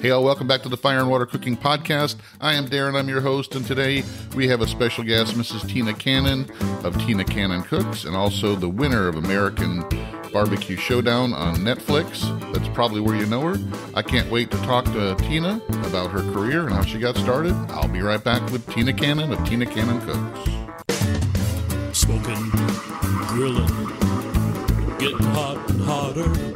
Hey, all, welcome back to the Fire and Water Cooking Podcast. I am Darrin, I'm your host, and today we have a special guest, Mrs. Tina Cannon of Tina Cannon Cooks, and also the winner of American Barbecue Showdown on Netflix. That's probably where you know her. I can't wait to talk to Tina about her career and how she got started. I'll be right back with Tina Cannon of Tina Cannon Cooks. Smoking, grilling, getting hot and hotter,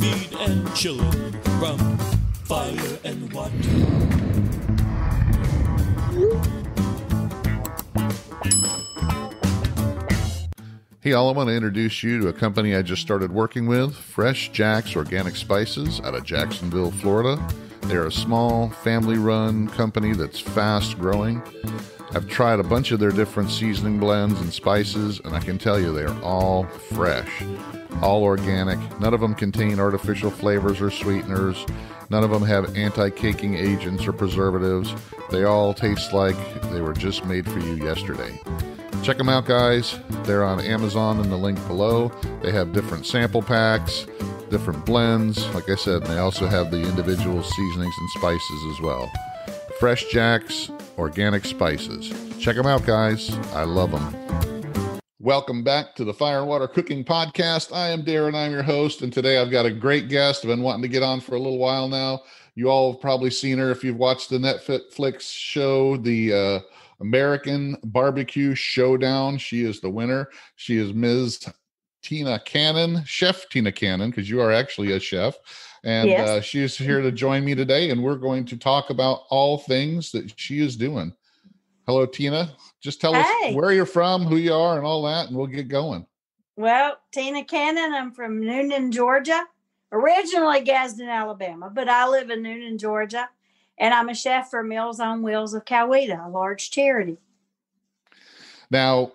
vide and chilling from fire and water. Hey, all, I want to introduce you to a company I just started working with, FreshJax Organic Spices out of Jacksonville, Florida. They're a small, family run company that's fast growing. I've tried a bunch of their different seasoning blends and spices, and I can tell you they're all fresh, all organic. None of them contain artificial flavors or sweeteners. None of them have anti caking agents or preservatives. They all taste like they were just made for you yesterday. Check them out, guys. They're on Amazon in the link below. They have different sample packs, different blends. Like I said, they also have the individual seasonings and spices as well. FreshJax Organic Spices. Check them out, guys. I love them. Welcome back to the Fire and Water Cooking Podcast. I am Darrin, I'm your host, and today I've got a great guest. I've been wanting to get on for a little while now. You all have probably seen her if you've watched the Netflix show, the uh, American Barbecue Showdown. She is the winner. She is Ms. Tina Cannon, Chef Tina Cannon, because you are actually a chef. And Yes. uh, she is here to join me today, and we're going to talk about all things that she is doing. Hello, Tina. Just tell us where you're from, who you are, and all that, and we'll get going. Well, Tina Cannon, I'm from Newnan, Georgia, originally Gadsden, Alabama, but I live in Newnan, Georgia, and I'm a chef for Meals on Wheels of Coweta, a large charity. Now,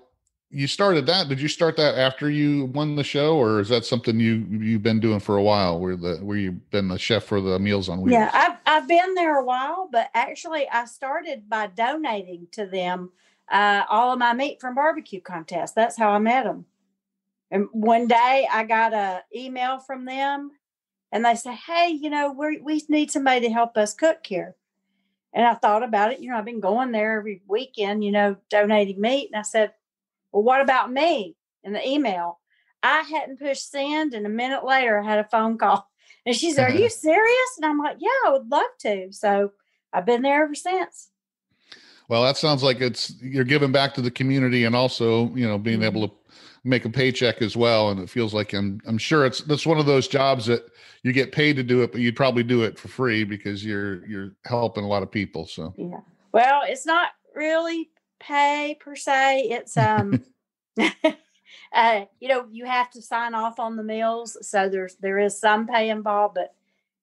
you started that. Did you start that after you won the show, or is that something you you've been doing for a while? Where the where you've been the chef for the Meals on Wheels? Yeah, I've, I've been there a while, but actually, I started by donating to them uh, all of my meat from barbecue contests. That's how I met them. And one day I got a email from them and they said, Hey, you know, we we need somebody to help us cook here. And I thought about it. You know, I've been going there every weekend, you know, donating meat. And I said, Well, what about me? In the email, I hadn't pushed send. And a minute later, I had a phone call. And she said, Are you serious? And I'm like, Yeah, I would love to. So I've been there ever since. Well, that sounds like it's you're giving back to the community and also, you know, being able to make a paycheck as well. And it feels like I'm I'm sure it's that's one of those jobs that you get paid to do it, but you'd probably do it for free because you're you're helping a lot of people. So Yeah. Well, it's not really pay per se. It's um uh you know, you have to sign off on the meals. So there's there is some pay involved, but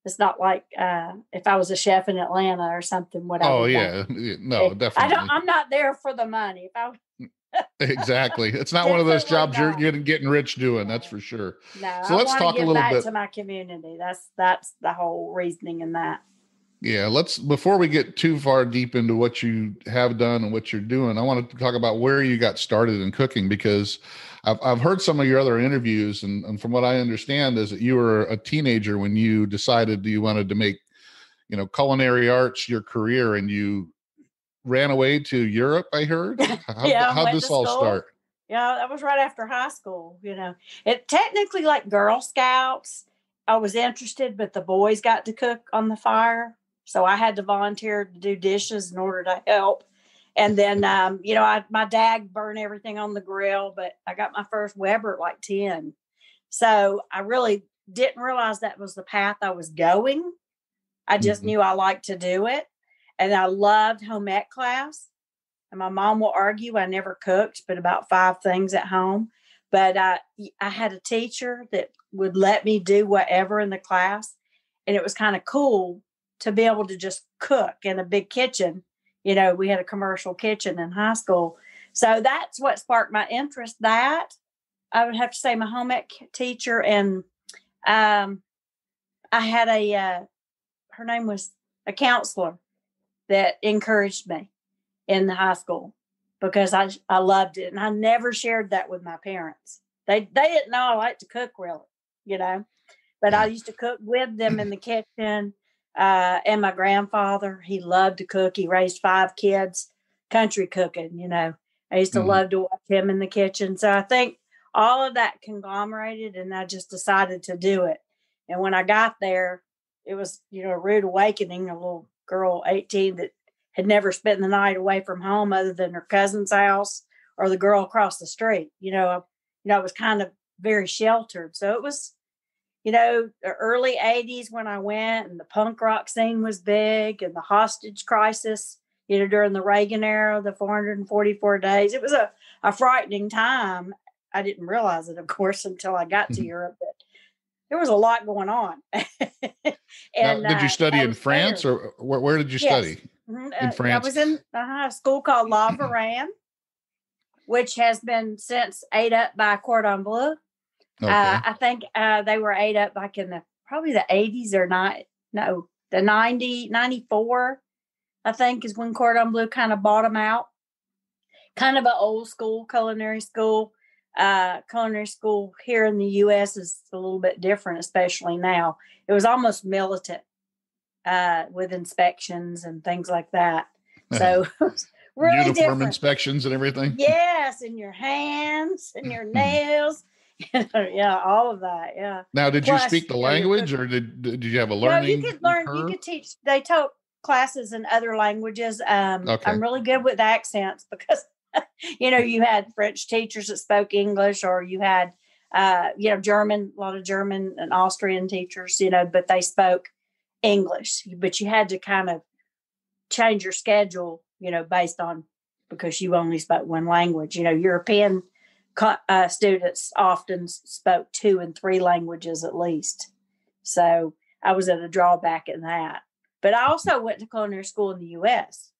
it's not like uh if I was a chef in Atlanta or something, what Oh yeah. Yeah, No, I definitely. don't I'm not there for the money. If I exactly. It's not one of those jobs you're getting getting rich doing, that's for sure. no, So I let's talk a little bit- to my community. That's that's the whole reasoning in that. Yeah, let's before we get too far deep into what you have done and what you're doing, I want to talk about where you got started in cooking because I've I've heard some of your other interviews and, and from what I understand is that you were a teenager when you decided you wanted to make, you know, culinary arts your career and you ran away to Europe, I heard. How, Yeah, how'd this all start? Yeah, that was right after high school. You know, it technically like Girl Scouts. I was interested, but the boys got to cook on the fire, so I had to volunteer to do dishes in order to help. And then, um, you know, I, my dad burned everything on the grill, but I got my first Weber at like ten, so I really didn't realize that was the path I was going. I just Mhm. knew I liked to do it, and I loved home ec class. And my mom will argue I never cooked, but about five things at home. But I, I had a teacher that would let me do whatever in the class. And it was kind of cool to be able to just cook in a big kitchen. You know, we had a commercial kitchen in high school. So that's what sparked my interest. That I would have to say my home ec teacher and um, I had a, uh, her name was a counselor that encouraged me in the high school because I I loved it and I never shared that with my parents. They they didn't know I liked to cook really, you know. But I used to cook with them in the kitchen. Uh, and my grandfather, he loved to cook. He raised five kids, country cooking, you know. I used to Mhm. love to watch him in the kitchen. So I think all of that conglomerated and I just decided to do it. And when I got there, it was, you know, a rude awakening, a little girl, 18, that had never spent the night away from home other than her cousin's house or the girl across the street. You know, I, you know, I was kind of very sheltered. So it was, you know, the early 80s when I went and the punk rock scene was big and the hostage crisis, you know, during the Reagan era, the 444 days. It was a, a frightening time. I didn't realize it, of course, until I got to Mhm. Europe, but there was a lot going on. Now, did uh, you study I in France or where, where did you Yes. study? Mhm, in uh, I was in uh, a school called La Varenne, which has been since ate up by Cordon Bleu. Okay. Uh, I think uh, they were ate up back in the probably the 80s or not. No, the 90, 94, I think, is when Cordon Bleu kind of bought them out. Kind of an old school culinary school. Uh, culinary school here in the U.S. is a little bit different, especially now. It was almost militant uh, with inspections and things like that. So really Uniform different. inspections and everything. Yes, and your hands and your nails. yeah, all of that. Yeah. Now, did you speak the you know, you're language or did, did you have a learning? No, you could learn. You could teach. They taught classes in other languages. Um, Okay. I'm really good with accents because, you know, you had French teachers that spoke English, or you had, uh, you know, German, a lot of German and Austrian teachers, you know, but they spoke English. But you had to kind of change your schedule, you know, based on because you only spoke one language. You know, European uh, students often spoke two and three languages at least. So I was at a drawback in that. But I also went to culinary school in the U.S.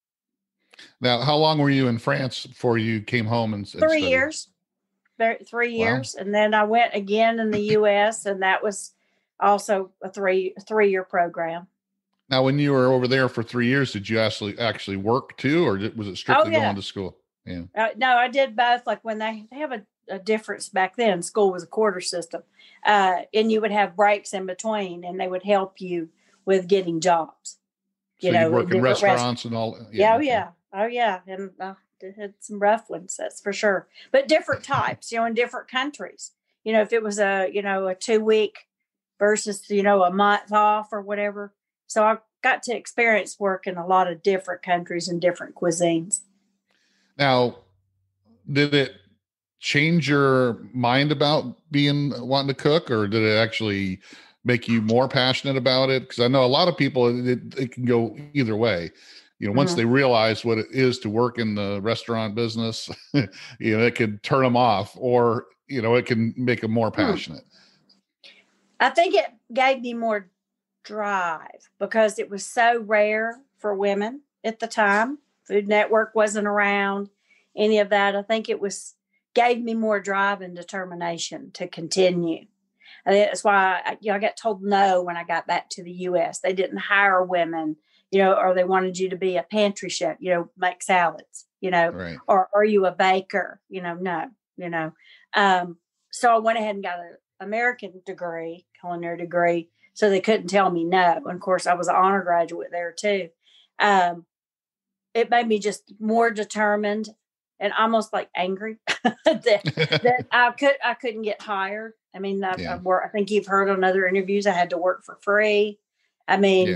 Now, how long were you in France before you came home and, and Three studied? years, three Wow. years, and then I went again in the U.S. and that was also a three three year program. Now, when you were over there for three years, did you actually actually work too, or was it strictly Oh, yeah. going to school? Yeah. Uh, no, I did both. Like when they, they have a, a difference back then, school was a quarter system. Uh, and you would have breaks in between and they would help you with getting jobs. So You you know, work in different rest- restaurants and all. Yeah, oh, okay. yeah. Oh, yeah. And uh, had some rough ones, that's for sure. But different types, you know, in different countries. You know, if it was a, you know, a two week versus, you know, a month off or whatever. So I got to experience work in a lot of different countries and different cuisines. Now, did it change your mind about being wanting to cook, or did it actually make you more passionate about it? Because I know a lot of people it, it can go either way. You know, once Mhm. they realize what it is to work in the restaurant business, you know, it could turn them off, or you know, it can make them more passionate. I think it gave me more drive because it was so rare for women at the time. Food Network wasn't around, any of that. I think it was gave me more drive and determination to continue. And that's why I, you know, I got told no when I got back to the U.S. They didn't hire women, you know, or they wanted you to be a pantry chef, you know, make salads, you know, Right. or are you a baker? You know, no, you know. Um, so I went ahead and got an American degree, culinary degree, so they couldn't tell me no. And of course, I was an honor graduate there too. Um, it made me just more determined and almost like angry that, that I could I couldn't get hired. I mean, I, Yeah. I, work, I think you've heard on other interviews I had to work for free. I mean,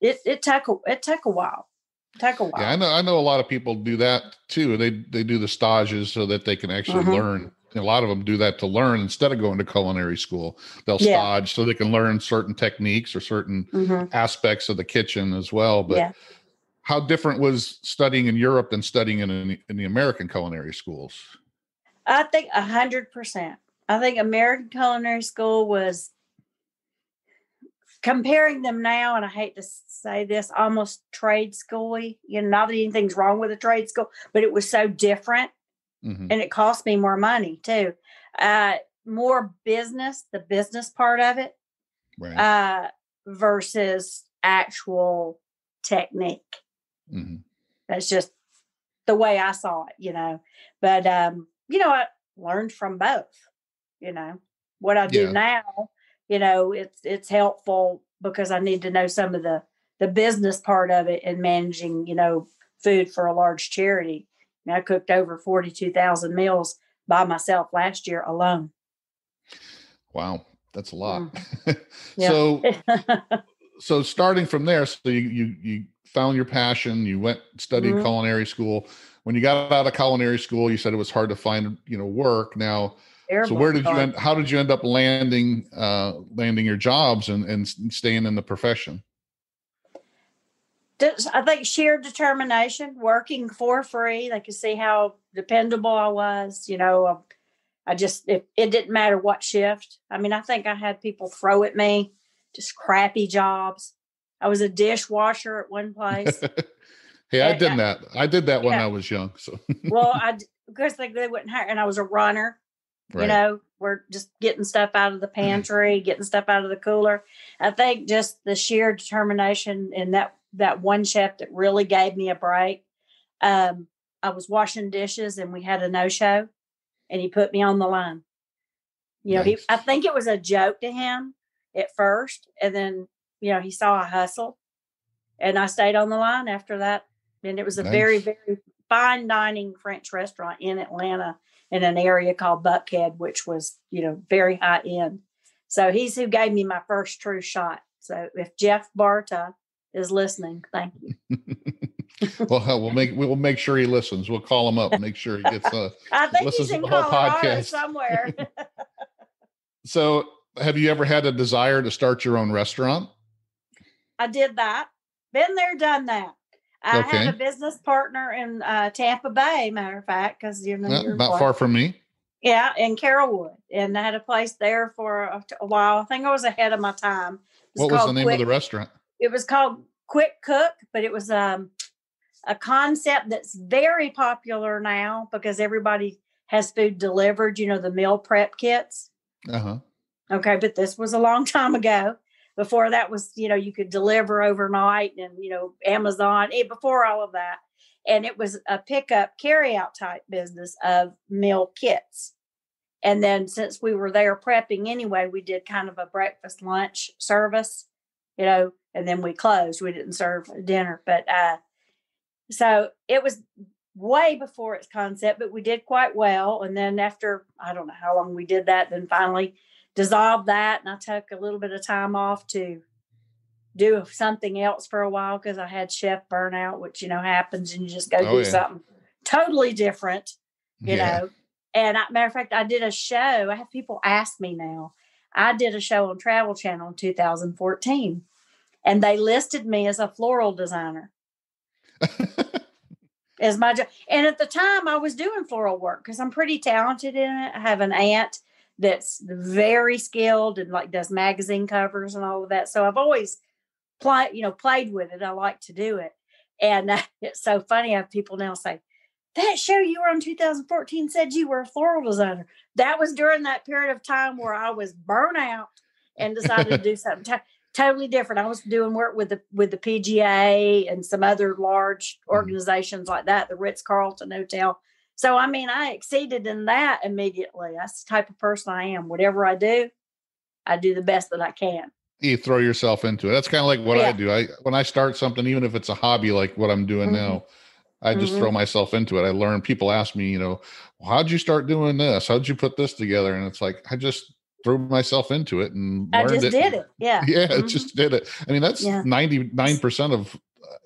yeah. it it took a, it took a while. It took a while. Yeah, I know. I know a lot of people do that too. They they do the stages so that they can actually Mhm. learn. A lot of them do that to learn instead of going to culinary school. They'll Yeah. stage so they can learn certain techniques or certain Mhm. aspects of the kitchen as well. But. How different was studying in Europe than studying in in the American culinary schools? I think a hundred percent. I think American Culinary School was comparing them now, and I hate to say this, almost trade schooly. You know, not that anything's wrong with a trade school, but it was so different, Mhm. and it cost me more money too. Uh, more business, the business part of it, Right. uh, versus actual technique. Mhm. That's just the way I saw it, you know. But um, you know, I learned from both. You know, what I do Yeah. now, you know, it's it's helpful because I need to know some of the the business part of it and managing, you know, food for a large charity. I, cooked over 42,000 meals by myself last year alone. Wow, that's a lot. Mm. Yeah. so so starting from there, so you you you found your passion, you went studied Mhm. culinary school. When you got out of culinary school, you said it was hard to find, you know, work. Now, so where did you end how did you end up landing uh landing your jobs and and staying in the profession? I think sheer determination, working for free. They could see how dependable I was. You know, um, I just it, it didn't matter what shift. I mean, I think I had people throw at me just crappy jobs. I was a dishwasher at one place. hey, I did yeah. that. I did that when I was young. So well, I because they, they wouldn't hire, and I was a runner. right. You know, we're just getting stuff out of the pantry, getting stuff out of the cooler. I think just the sheer determination and that that one chef that really gave me a break. Um, I was washing dishes and we had a no show, and he put me on the line. You know, he I think it was a joke to him at first, and then you know he saw a hustle, and I stayed on the line after that. And it was a very Nice. very fine dining French restaurant in Atlanta in an area called Buckhead, which was, you know, very high end. So he's who gave me my first true shot. So if Jeff Barta is listening, thank you. well, we'll make we'll make sure he listens. We'll call him up, make sure he gets uh I think Listens he's to in the whole Colorado podcast. somewhere. So, have you ever had a desire to start your own restaurant? I did that. Been there, done that. I Okay. have a business partner in uh, Tampa Bay, matter of fact, because you know, you're not far from me. Yeah, in Carrollwood, and I had a place there for a, a while. I think I was ahead of my time. It What was the name Quick- of the restaurant? it was called Quick Cook, but it was um, a concept that's very popular now because everybody has food delivered. You know, the meal prep kits. Uh huh. Okay, but this was a long time ago. Before that was, you know, you could deliver overnight and, you know, Amazon, eh, before all of that. And it was a pickup carry out type business of meal kits. And then since we were there prepping anyway, we did kind of a breakfast lunch service, you know, and then we closed. We didn't serve dinner. But uh so it was way before its concept, but we did quite well. And then after I don't know how long we did that, then finally dissolved that and I took a little bit of time off to do something else for a while because I had chef burnout, which you know happens and you just go Oh, do yeah. something totally different, you yeah. know. And I, matter of fact, I did a show. I have people ask me now. I did a show on Travel Channel in 2014, and they listed me as a floral designer as my job. And at the time, I was doing floral work because I'm pretty talented in it. I have an aunt that's very skilled and like does magazine covers and all of that. So I've always played, you know, played with it. I like to do it. And uh, it's so funny. I have people now say, that show you were on 2014 said you were a floral designer. That was during that period of time where I was burnt out and decided to do something to- totally different. I was doing work with the with the PGA and some other large organizations like that, the Ritz Carlton Hotel. So I mean, I exceeded in that immediately. That's the type of person I am. Whatever I do, I do the best that I can. You throw yourself into it. That's kind of like what I do. I when I start something, even if it's a hobby like what I'm doing Mhm. now, I just Mhm. throw myself into it. I learn. People ask me, you know, well, how'd you start doing this? How'd you put this together? And it's like I just threw myself into it and I learned just it. did it. Yeah. Yeah, Mhm. just did it. I mean, that's ninety nine percent of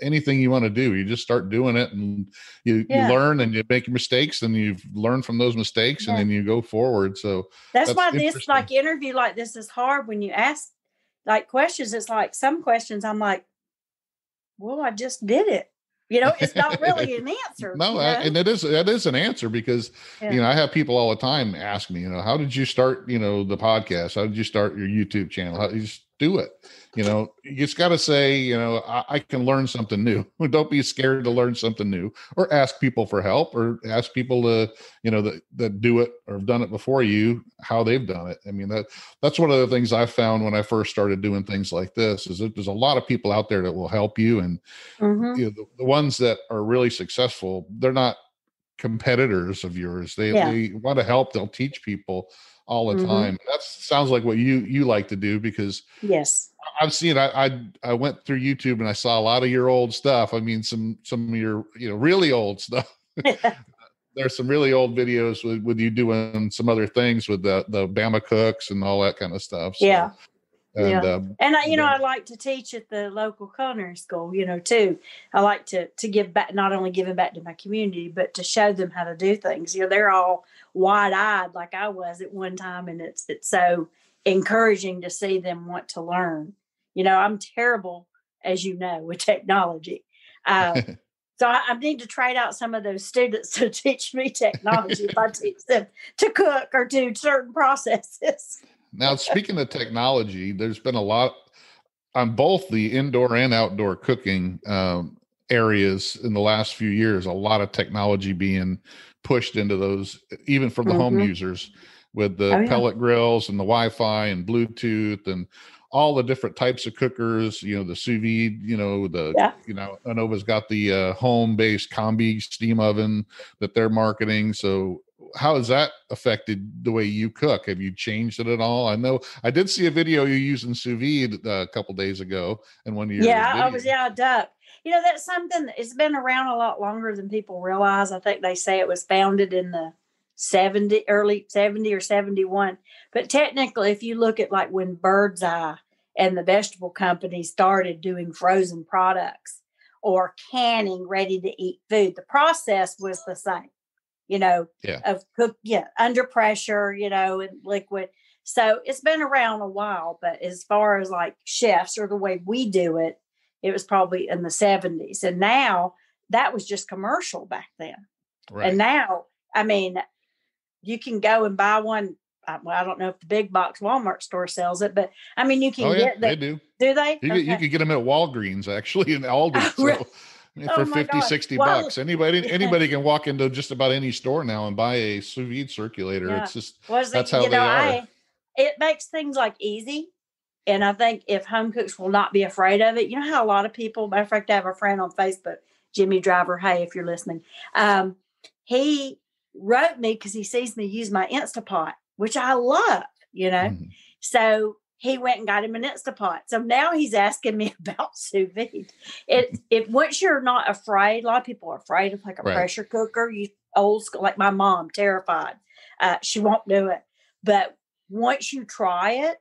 anything you want to do. You just start doing it, and you Yeah. you learn, and you make mistakes, and you learn from those mistakes, and then you go forward. So That's, That's why this like interview like this is hard when you ask like questions. It's like some questions I'm like, well, I just did it. You know, it's not really an answer. no, you I, and it is that is an answer because Yeah. you know I have people all the time ask me, you know, how did you start, you know, the podcast? How did you start your YouTube channel? How did you just do it? You know, you just got to say, you know, I, I can learn something new. Don't be scared to learn something new, or ask people for help, or ask people to, you know, that that do it or have done it before you, how they've done it. I mean, that that's one of the things I found when I first started doing things like this is that there's a lot of people out there that will help you and Mhm. you know, the, the ones that are really successful, they're not competitors of yours. They, Yeah. they want to help. They'll teach people all the Mhm. time. That sounds like what you you like to do because Yes. I've seen. I, I I went through YouTube and I saw a lot of your old stuff. I mean, some some of your you know really old stuff. There's some really old videos with, with you doing some other things with the the Bama cooks and all that kind of stuff. So, Yeah. And, Yeah. um, And I, you know. I like to teach at the local culinary school, you know, too. I like to to give back, not only giving back to my community, but to show them how to do things. You know, they're all wide eyed like I was at one time, and it's it's so encouraging to see them want to learn. You know, I'm terrible, as you know, with technology. Um, so I, I need to trade out some of those students to teach me technology if I teach them to cook or do certain processes. Now, speaking of technology, there's been a lot on both the indoor and outdoor cooking um, areas in the last few years. A lot of technology being pushed into those, even for the home Mhm. users, with the Oh, yeah. pellet grills and the Wi-Fi and Bluetooth and all the different types of cookers. You know, the sous vide. You know, the Yeah. you know, Anova's got the uh, home-based combi steam oven that they're marketing. So how has that affected the way you cook? Have you changed it at all? I know I did see a video you using sous vide uh, a couple days ago, and one of your yeah, I was yeah, duck. You know, that's something that it's been around a lot longer than people realize. I think they say it was founded in the 70 early 70 or 71. But technically, if you look at like when Bird's Eye and the vegetable company started doing frozen products or canning ready to eat food, the process was the same. You know, Yeah. of cook, yeah, under pressure, you know, and liquid. So it's been around a while, but as far as like chefs or the way we do it, it was probably in the 70s. And now that was just commercial back then. Right. And now, I mean, you can go and buy one. I, well, I don't know if the big box Walmart store sells it, but I mean, you oh, can oh yeah, get they do. do they? You, you Okay. could get them at Walgreens actually and oh, Aldi. Oh, So, really? Oh for my 50, God. 60 Well, bucks. Anybody yeah. anybody can walk into just about any store now and buy a sous vide circulator. Yeah. It's just was That's it, how you they know, are. I it makes things like easy. And I think if home cooks will not be afraid of it, you know how a lot of people, matter of fact, I have a friend on Facebook, Jimmy Driver. Hey, if you're listening, um, he wrote me because he sees me use my Instapot, which I love, you know. Mhm. So he went and got him an Instapot. So now he's asking me about sous vide. It if once you're not afraid, a lot of people are afraid of like a Right. pressure cooker. You old school, like my mom, terrified. Uh, she won't do it. But once you try it,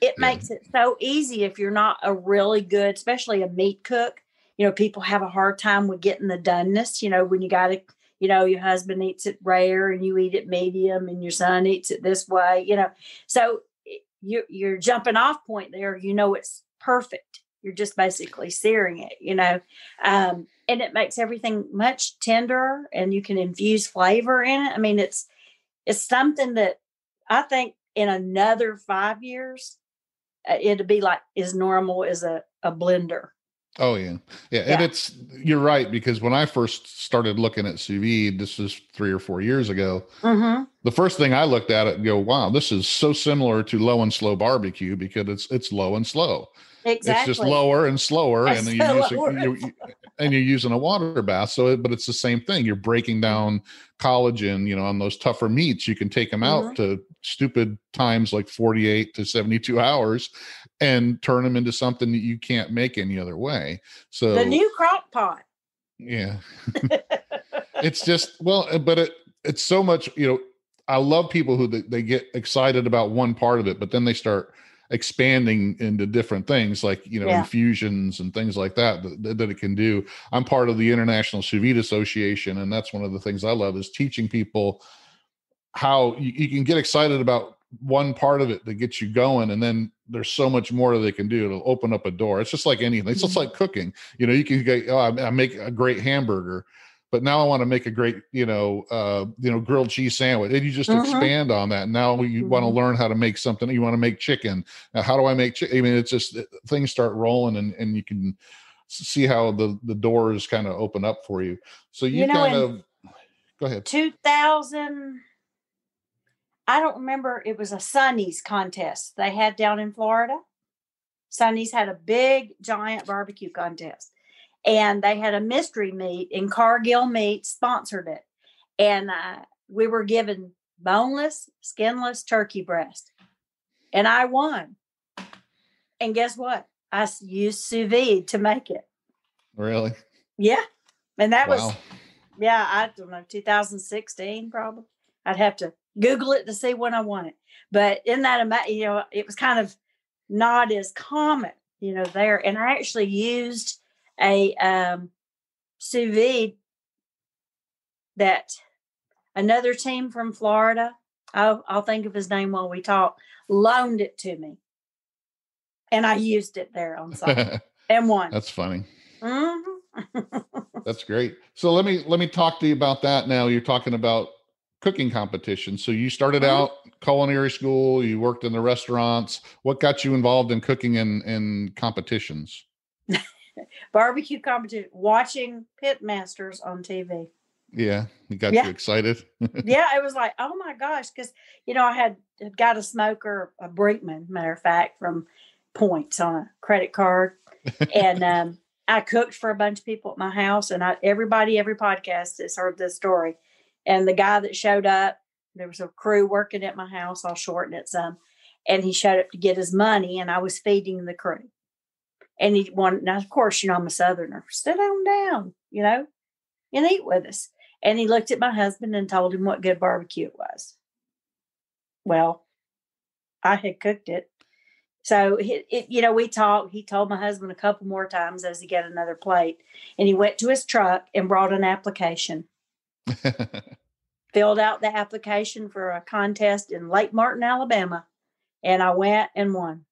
it Yeah. makes it so easy if you're not a really good, especially a meat cook. You know, people have a hard time with getting the doneness. You know, when you got to, you know, your husband eats it rare and you eat it medium, and your son eats it this way. You know, so it- your jumping off point there, you know, it's perfect. You're just basically searing it. You know, um, and it makes everything much tenderer, and you can infuse flavor in it. I mean, it's it's something that I think in another five years, uh, it'd be like as normal as a, a blender. Oh yeah. yeah, And Yeah. it's you're right because when I first started looking at sous vide, this is three or four years ago. Mm-hmm. The first thing I looked at it and go, wow, this is so similar to low and slow barbecue because it's it's low and slow. Exactly. It's just lower and slower, and then you're using you you- and you're using a water bath. So, it, but it's the same thing. You're breaking down collagen. You know, on those tougher meats, you can take them Mm-hmm. out to stupid times like 48 to 72 hours, and turn them into something that you can't make any other way. So The new crock pot. yeah, it's just well, uh, but it it's so much. You know, I love people who they, they get excited about one part of it, but then they start expanding into different things like you know Yeah. infusions and things like that, that that it can do i'm part of the international sous vide association and that's one of the things i love is teaching people how you, you can get excited about one part of it that gets you going and then there's so much more that they can do. It'll open up a door. It's just like anything. It's just Mhm. like cooking. You know you can get oh I, make a great hamburger but now i want to make a great you know uh you know grilled cheese sandwich. And you just Mhm. expand on that. Now you want to learn how to make something. You want to make chicken. Now, how do i make chicken i mean it's just uh, things start rolling and and you can see how the the doors kind of open up for you. So you, You know, kind of go ahead. 2000 i don't remember it was a Sonny's contest they had down in florida Sonny's had a big giant barbecue contest and they had a mystery meat and cargill meat sponsored it and uh, we were given boneless skinless turkey breast and i won And guess what? I used sous vide to make it. Really? Yeah. And that was, yeah, I don't know, 2016 probably. I'd have to Google it to see when I want it. But in that amount, you know, it was kind of not as common, you know, there. And I actually used a um, sous vide that another team from Florida, I'll, I'll think of his name while we talk, loaned it to me. And I used it there on site and won. That's funny. Mhm. That's great. So let me let me talk to you about that now. You're talking about cooking competitions. So you started Mhm. out culinary school, you worked in the restaurants. What got you involved in cooking and in competitions? Barbecue competition, watching pit masters on TV. Yeah, it got Yeah. you excited. yeah, it was like, oh my gosh, because you know I had, had got a smoker, a Brinkmann, matter of fact, from points on a credit card, and um, I cooked for a bunch of people at my house, and I everybody every podcast has heard this story, and the guy that showed up, there was a crew working at my house. I'll shorten it some, and he showed up to get his money, and I was feeding the crew, and he wanted. Now, of course, you know I'm a Southerner. Sit on down, you know, and eat with us. And he looked at my husband and told him what good barbecue it was. Well, I had cooked it. So it, it, you know, we talked. He told my husband a couple more times as he got another plate, and he went to his truck and brought an application. Filled out the application for a contest in Lake Martin, Alabama, and I went and won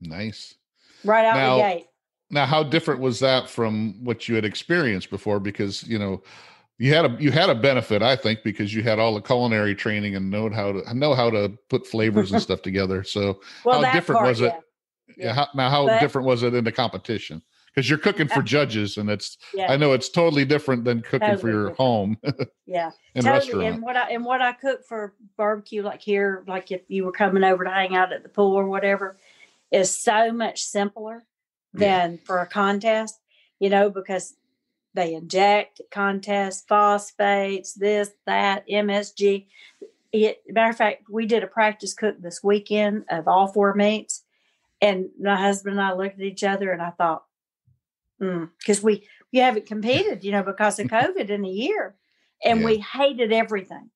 nice. right out Now- the gate. Now, how different was that from what you had experienced before? Because you know, you had a you had a benefit, I think, because you had all the culinary training and know how to know how to put flavors and stuff together. So, Well, how different part, was it? yeah, yeah. How, now, how But- different was it in the competition? Because you're cooking for judges, and it's Yeah, I know it's totally different than cooking for your different. home yeah. and totally. restaurant. And what I and what I cook for barbecue, like here, like if you were coming over to hang out at the pool or whatever, is so much simpler Yeah. than for a contest. You know, because they inject contest phosphates, this, that, MSG. It, matter of fact, we did a practice cook this weekend of all four meats, and my husband and I looked at each other, and I thought, Mm, because we we haven't competed, you know, because of COVID in a year, and Yeah. we hated everything.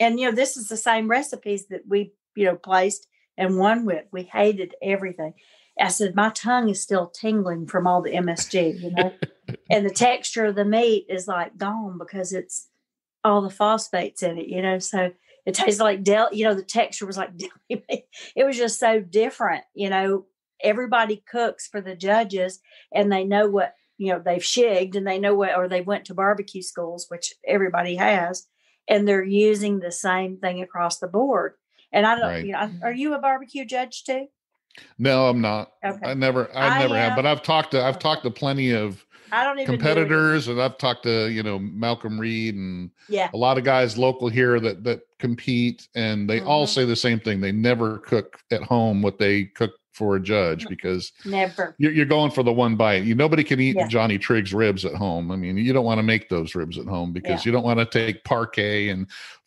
And you know, this is the same recipes that we you know placed and won with. We hated everything. I said my tongue is still tingling from all the MSG, you know, and the texture of the meat is like gone because it's all the phosphates in it, you know. So it tastes like del, you know, the texture was like deli meat. It was just so different, you know. Everybody cooks for the judges, and they know what you know they've shigged, and they know what, or they went to barbecue schools, which everybody has, and they're using the same thing across the board. And I don't, Right. you know, are you a barbecue judge too? No, I'm not. Okay. I never, I I never have. am. But I've talked to, I've talked to plenty of I don't even do competitors, and I've talked to you know Malcolm Reed and Yeah, a lot of guys local here that that compete, and they all Mhm. say the same thing. They never cook at home what they cook for a judge because never. you're, you're going for the one bite. You nobody can eat Yeah. Johnny Trigg's ribs at home. I mean, you don't want to make those ribs at home because you don't want to take Parkay and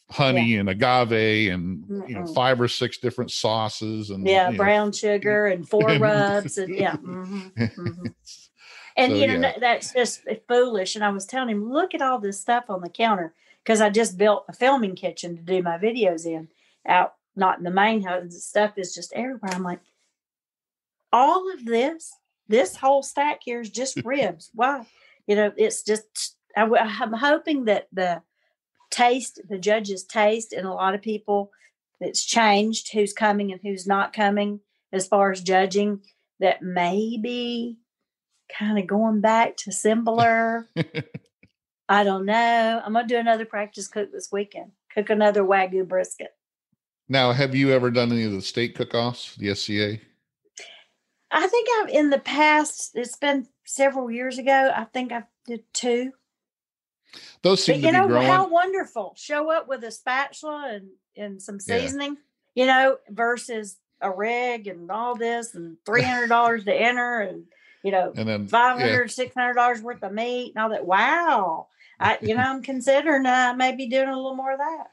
honey and agave and you know five or six different sauces and Yeah, you know, brown sugar and four rubs and yeah. mhm, mhm. And So, you know yeah. that's just foolish. And I was telling him, look at all this stuff on the counter because I just built a filming kitchen to do my videos in. Out not in the main house. The stuff is just everywhere. I'm like, all of this, this whole stack here is just ribs. Why? You know, it's just. I, am hoping that the taste, the judges' taste, and a lot of people, it's changed who's coming and who's not coming as far as judging. That maybe kind of going back to simpler. I don't know. I'm gonna do another practice cook this weekend. Cook another wagyu brisket. Now, have you ever done any of the state cook-offs, the SCA? I think I've in the past. It's been several years ago. I think I did two. Those seem But to you be know growing. how wonderful! Show up with a spatula and and some Yeah. seasoning. You know, versus a rig and all this and three hundred dollars to enter and you know and then five yeah, hundred, six hundred dollars worth of meat and all that. Wow. I, you know, I'm considering uh, maybe doing a little more of that.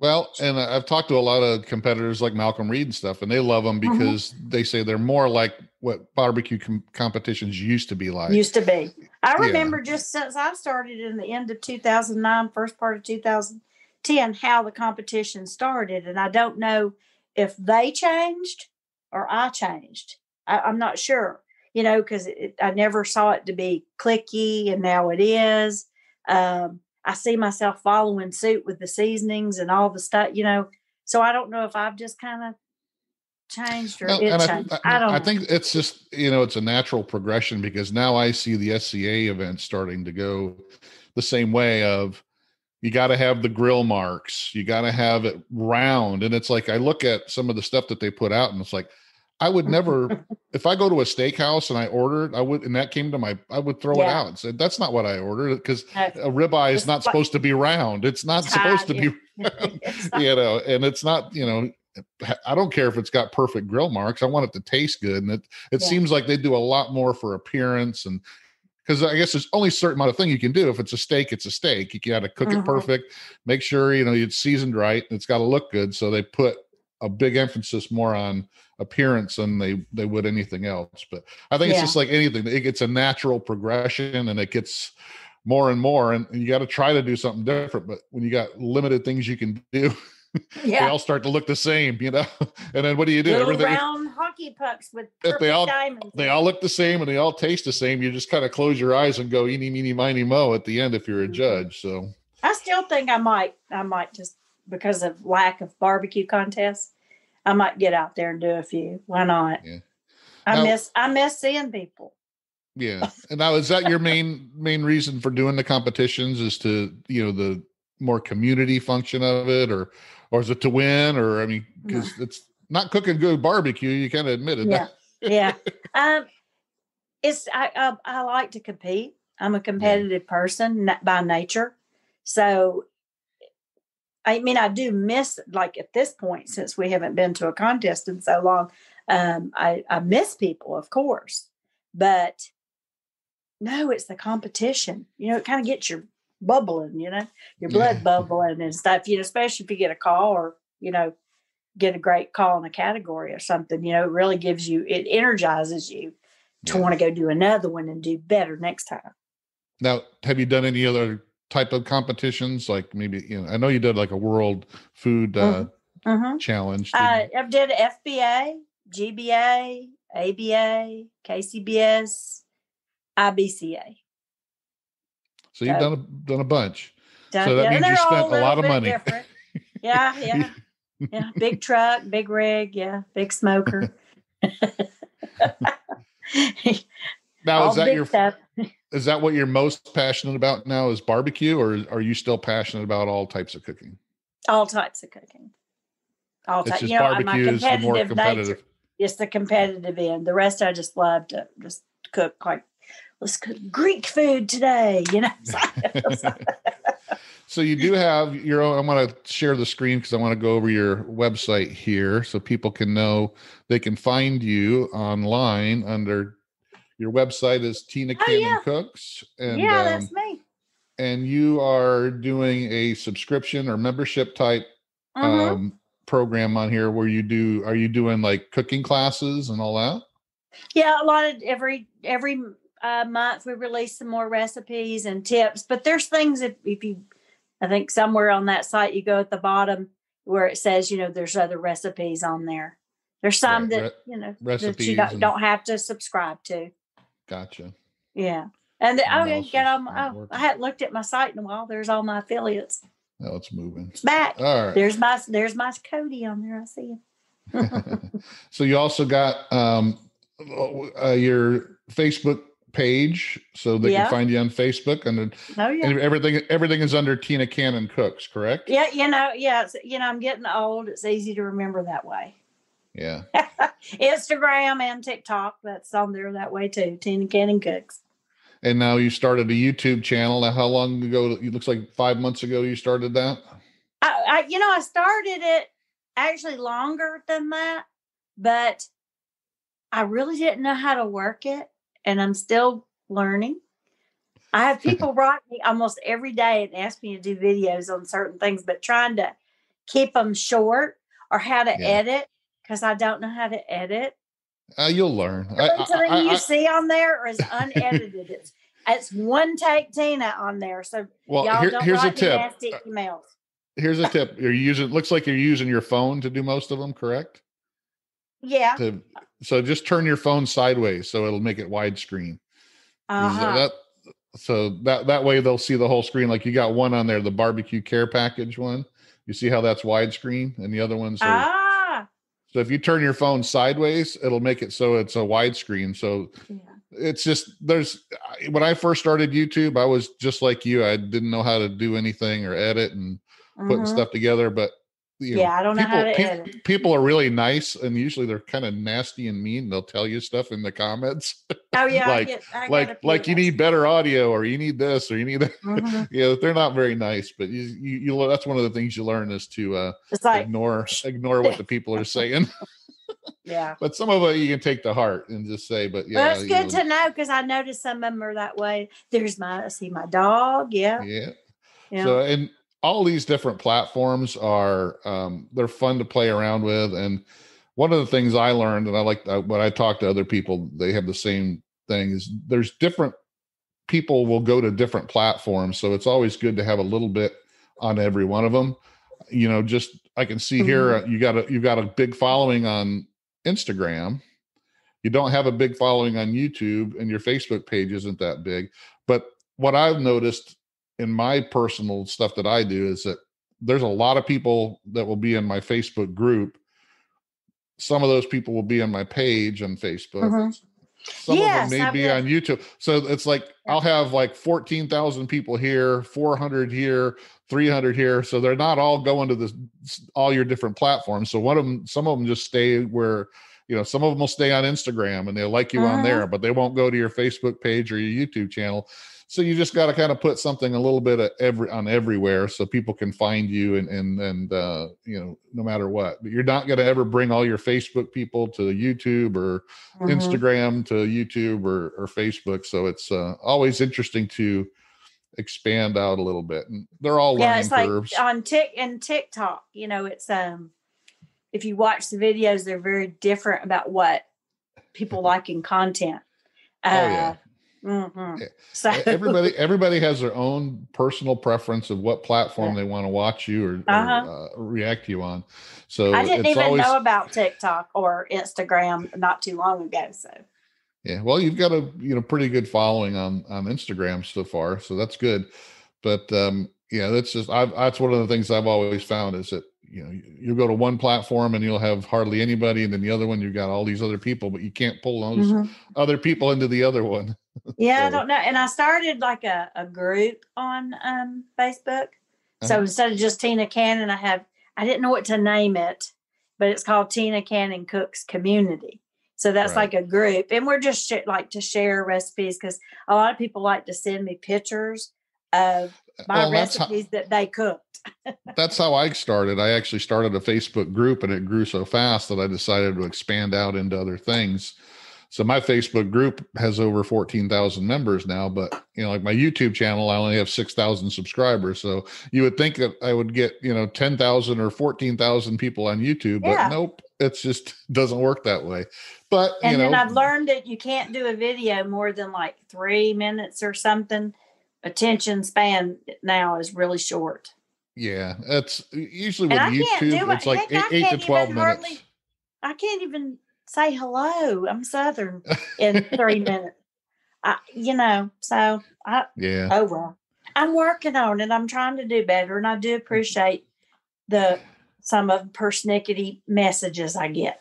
Well, and I've talked to a lot of competitors like Malcolm Reed and stuff, and they love them Mhm. because they say they're more like what barbecue com- competitions used to be like. Used to be. I Yeah. remember just since I started in the end of 2009, first part of 2010, how the competition started. And I don't know if they changed or I changed. I, I'm not sure, you know, because I never saw it to be clicky and now it is. Um, I see myself following suit with the seasonings and all the stuff, you know. So I don't know if I've just kind of changed or No, it I, changed. I- I, don't I know. think it's just you know it's a natural progression because now I see the SCA events starting to go the same way of you got to have the grill marks, you got to have it round, and it's like I look at some of the stuff that they put out, and it's like I would never if I go to a steakhouse and I order it, I would and that came to my I would throw it out and say that's not what I ordered because a ribeye is not supposed to be round. It's not supposed to be you know, and it's not, you know, I don't care if it's got perfect grill marks. I want it to taste good. And it it Yeah. seems like they do a lot more for appearance and because I guess there's only a certain amount of thing you can do. If it's a steak, it's a steak. You got to cook Mhm. it perfect, make sure you know it's seasoned right, and it's got to look good. So they put a big emphasis more on appearance than they they would anything else. But I think it's just like anything; it gets a natural progression, and it gets more and more. And, and you got to try to do something different. But when you got limited things you can do, they all start to look the same, you know. and then what do you do? Little Everything round hockey pucks with they all- diamonds. they all look the same and they all taste the same. You just kind of close your eyes and go eeny, meeny, miny, mo at the end if you're a Mhm. judge. So I still think I might. I might just because of lack of barbecue contests. I might get out there and do a few. Why not? Yeah. I Now- miss. I miss seeing people. yeah. And now is that your main main reason for doing the competitions is to, you know, the more community function of it or or is it to win? Or I mean, because it's not cooking good barbecue, you kind of admitted Yeah. that. Yeah. um, it's I, I I like to compete. I'm a competitive person by nature, so I mean I do miss like at this point since we haven't been to a contest in so long. Um, I I miss people, of course, but no, it's the competition. You know, it kind of gets your bubbling. You know, your blood Yeah. bubbling and stuff. You know, especially if you get a call or you know get a great call in a category or something, you know, it really gives you, it energizes you to Yeah. want to go do another one and do better next time. Now, have you done any other type of competitions? Like maybe, you know, I know you did like a world food uh, Mhm. challenge. Did- Uh, I did FBA, GBA, ABA, KCBS, IBCA. so you've so- done a, done a bunch. Done- So that yeah, means you spent a lot of money. different. Yeah, yeah, yeah. Big truck, big rig, yeah, big smoker. Now, all is that your stuff. Is that what you're most passionate about now? Is barbecue, or are you still passionate about all types of cooking? all types of cooking. All types. You know, my barbecue is the more competitive competitive. nature. It's the competitive end. The rest I just love to just cook like let's cook Greek food today, you know. so you do have your own. I'm going to share the screen because I want to go over your website here so people can know they can find you online under your website is Tina Oh, Cannon yeah. Cooks, and yeah, um, that's me. and you are doing a subscription or membership type Mhm. um, program on here where you do are you doing like cooking classes and all that? yeah, a lot of every every uh, month we release some more recipes and tips. But there's things if if you, I think somewhere on that site you go at the bottom where it says you know there's other recipes on there. There's some Right, that you know that you don't, and- don't have to subscribe to. Gotcha. Yeah. And the, oh, yeah, also you got all my, oh. I hadn't looked at my site in a while. There's all my affiliates. Now it's moving. It's back. All right. There's my there's my Cody on there. I see it. so you also got um, uh, your Facebook page, so they Yeah. can find you on Facebook, and, Oh yeah. and everything everything is under Tina Cannon Cooks, correct? Yeah, you know, yeah, you know, I'm getting old. It's easy to remember that way. Yeah. Instagram and TikTok, that's on there that way too. Tina Cannon Cooks. And now you started a YouTube channel. Now, how long ago? It looks like five months ago you started that. I, I, you know, I started it actually longer than that, but I really didn't know how to work it, and I'm still learning. I have people write me almost every day and ask me to do videos on certain things, but trying to keep them short or how to Yeah. edit because I don't know how to edit. Uh, you'll learn. I, I- Something I- you I- see on there is unedited. it's it's one take Tina on there. So well, y'all here- don't here's a write me tip. nasty emails. Here's a tip. You're using. Looks like you're using your phone to do most of them. Correct. Yeah. To, so just turn your phone sideways so it'll make it widescreen. Uh So that so that that way they'll see the whole screen. Like you got one on there, the barbecue care package one. You see how that's widescreen, and the other ones are. Ah. So if you turn your phone sideways, it'll make it so it's a widescreen. So Yeah. it's just there's when I first started YouTube, I was just like you. I didn't know how to do anything or edit and putting Mhm. stuff together. But you know, Yeah, I don't know how to peop- edit. people are really nice, and usually they're kind of nasty and mean. They'll tell you stuff in the comments, Oh yeah, like- I get, I like like you need better audio or you need this or you need that. Mhm. you know, they're not very nice. But you, you, you that's one of the things you learn is to uh, like ignore ignore what the people are saying. yeah. but some of it you can take to heart and just say, but yeah, well, it's good know, to know because I noticed some of them are that way. There's my I see my dog. Yeah. yeah. Yeah. So and all these different platforms are um, they're fun to play around with. And one of the things I learned, and I like uh, when I talk to other people, they have the same thing. Is there's different people will go to different platforms, so it's always good to have a little bit on every one of them. You know, just I can see here Mm-hmm. uh, you got a you got a big following on Instagram. You don't have a big following on YouTube, and your Facebook page isn't that big. But what I've noticed in my personal stuff that I do is that there's a lot of people that will be in my Facebook group. Some of those people will be on my page on Facebook. Mhm. Some Yes, of them may I've be on YouTube. So it's like I'll have like 14,000 people here, 400 here, 300 here. So they're not all going to this all your different platforms. So one of them, some of them just stay where you know, some of them will stay on Instagram and they'll like you on Uh-huh. there, but they won't go to your Facebook page or your YouTube channel. So you just got to kind of put something a little bit of every on everywhere so people can find you and and and uh, you know no matter what. But you're not going to ever bring all your Facebook people to YouTube or Mhm. Instagram to YouTube or or Facebook. So it's uh, always interesting to expand out a little bit, and they're all yeah, it's like on Tik and TikTok. You know, it's um, if you watch the videos, they're very different about what people like in content. Uh, Oh, yeah. Mhm. Yeah. So everybody everybody has their own personal preference of what platform they want to watch you or, or, Uh-huh. uh, react to you on. So I didn't even always know about TikTok or Instagram not too long ago. So yeah. Well, you've got a you know pretty good following on on Instagram so far, so that's good. But um, yeah, that's just I've, that's one of the things I've always found is that you know you, go to one platform and you'll have hardly anybody, and then the other one you've got all these other people, but you can't pull those Mhm. other people into the other one. yeah, I don't know. And I started like a, a group on um, Facebook. So Uh-huh. instead of just Tina Cannon, I have I didn't know what to name it, but it's called Tina Cannon Cooks Community. So that's Right. like a group, and we're just sh- like to share recipes because a lot of people like to send me pictures of my Well, that's how- recipes that they cooked. that's how I started. I actually started a Facebook group and it grew so fast that I decided to expand out into other things. So my Facebook group has over 14,000 members now, but you know, like my YouTube channel, I only have 6,000 subscribers. So you would think that I would get, you know, 10,000 or 14,000 people on YouTube, but Yeah. nope, it's just doesn't work that way. But, And you know, then I've learned that you can't do a video more than like three minutes or something. Attention span now is really short. yeah, that's usually with And I can't YouTube, it's like eight, eight to 12 minutes. hardly- I can't even say hello. I'm Southern in three minutes. I, you know, so I, yeah. oh well. I'm working on it. I'm trying to do better, and I do mm-hmm. appreciate the some of persnickety messages I get.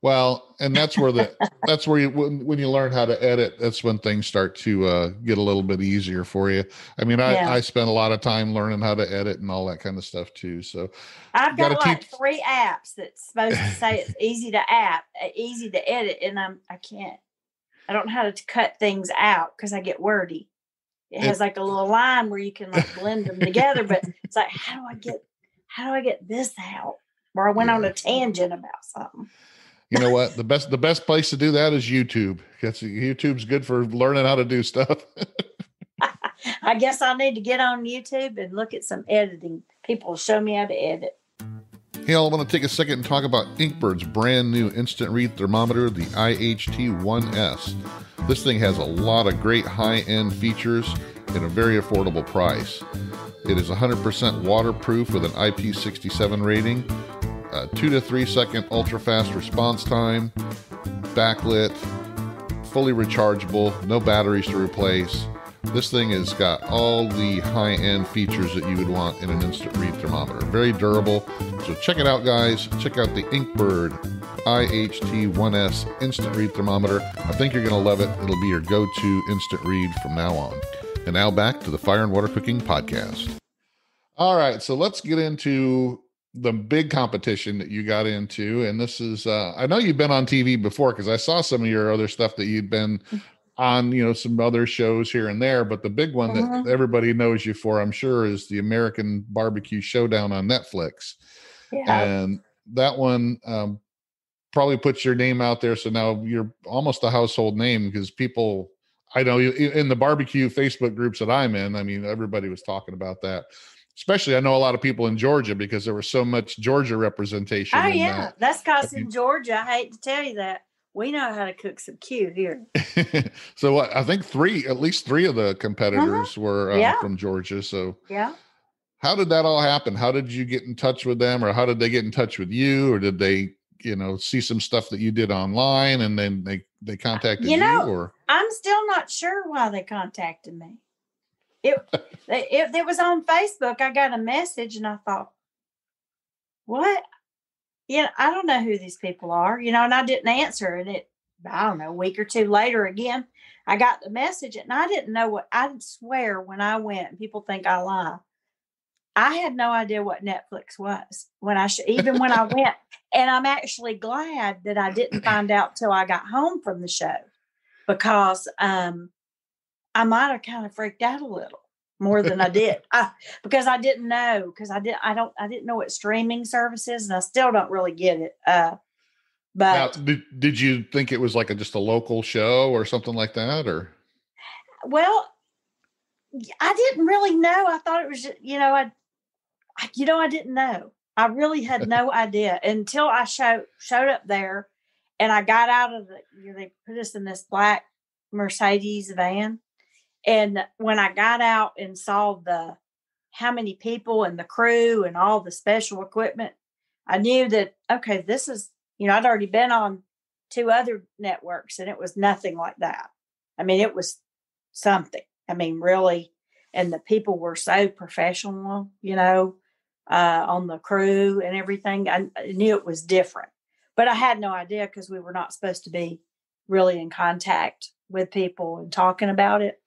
Well, and that's where the that's where you when, when you learn how to edit, that's when things start to uh, get a little bit easier for you. I mean, I Yeah. I spent a lot of time learning how to edit and all that kind of stuff too. So I've got like teach- three apps that's supposed to say it's easy to app, uh, easy to edit, and I'm I can't. I don't know how to cut things out because I get wordy. It has like a little line where you can like blend them together, but it's like how do I get how do I get this out? Where I went on a tangent about something. You know what? the best the best place to do that is YouTube. Because YouTube's good for learning how to do stuff. I guess I need to get on YouTube and look at some editing. People will show me how to edit. Hey, I want to take a second and talk about Inkbird's brand new instant read thermometer, the IHT1S. This thing has a lot of great high end features at a very affordable price. It is 100% waterproof with an IP67 rating, a 2 to 3 second ultra fast response time, backlit, fully rechargeable, no batteries to replace. This thing has got all the high end features that you would want in an instant read thermometer. Very durable. So check it out, guys. Check out the Inkbird IHT1S instant read thermometer. I think you're going to love it. It'll be your go to instant read from now on. And now back to the Fire and Water Cooking Podcast. All right, so let's get into the big competition that you got into. And this is, uh, I know you've been on TV before because I saw some of your other stuff that you'd been on, you know, some other shows here and there. But the big one Mhm. that everybody knows you for, I'm sure, is the American Barbecue Showdown on Netflix. Yeah. And that one um, probably puts your name out there. So now you're almost a household name because people, I know in the barbecue Facebook groups that I'm in. I mean, everybody was talking about that. Especially, I know a lot of people in Georgia because there was so much Georgia representation. Oh yeah, that's cause in Georgia. I hate to tell you that we know how to cook some Q here. so what, I think three, at least three of the competitors were uh, Uh-huh. Yeah. from Georgia. So Yeah. how did that all happen? How did you get in touch with them, or how did they get in touch with you, or did they, you know, see some stuff that you did online and then they they contacted You you, or I'm still not sure why they contacted me. It, it it was on Facebook. I got a message and I thought, what? You know, I don't know who these people are, you know, and I didn't answer. And it, I don't know, a week or two later again, I got the message and I didn't know what I swear when I went, people think I lie. I had no idea what Netflix was when I sh- even when I went, and I'm actually glad that I didn't find out till I got home from the show because um, I might have kind of freaked out a little more than I did I, because I didn't know because I did I don't I didn't know what streaming services and I still don't really get it. Uh, now, but did, did you think it was like a, just a local show or something like that, or well, I didn't really know. I thought it was ju- you know I, I you know I didn't know. I really had no idea until I showed showed up there, and I got out of the. You know, they put us in this black Mercedes van, and when I got out and saw the how many people and the crew and all the special equipment, I knew that okay, this is you know I'd already been on two other networks and it was nothing like that. I mean, it was something. I mean, really, and the people were so professional, you know, uh, on the crew and everything. I, I knew it was different, but I had no idea because we were not supposed to be really in contact with people and talking about it.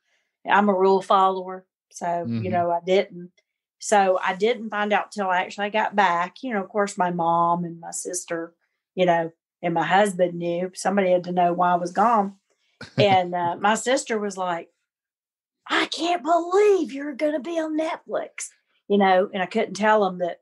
I'm a rule follower, so Mhm. you know I didn't. So I didn't find out till I actually got back. You know, of course, my mom and my sister, you know, and my husband knew. Somebody had to know why I was gone. And uh, my sister was like, I can't believe you're going to be on Netflix, you know, and I couldn't tell them that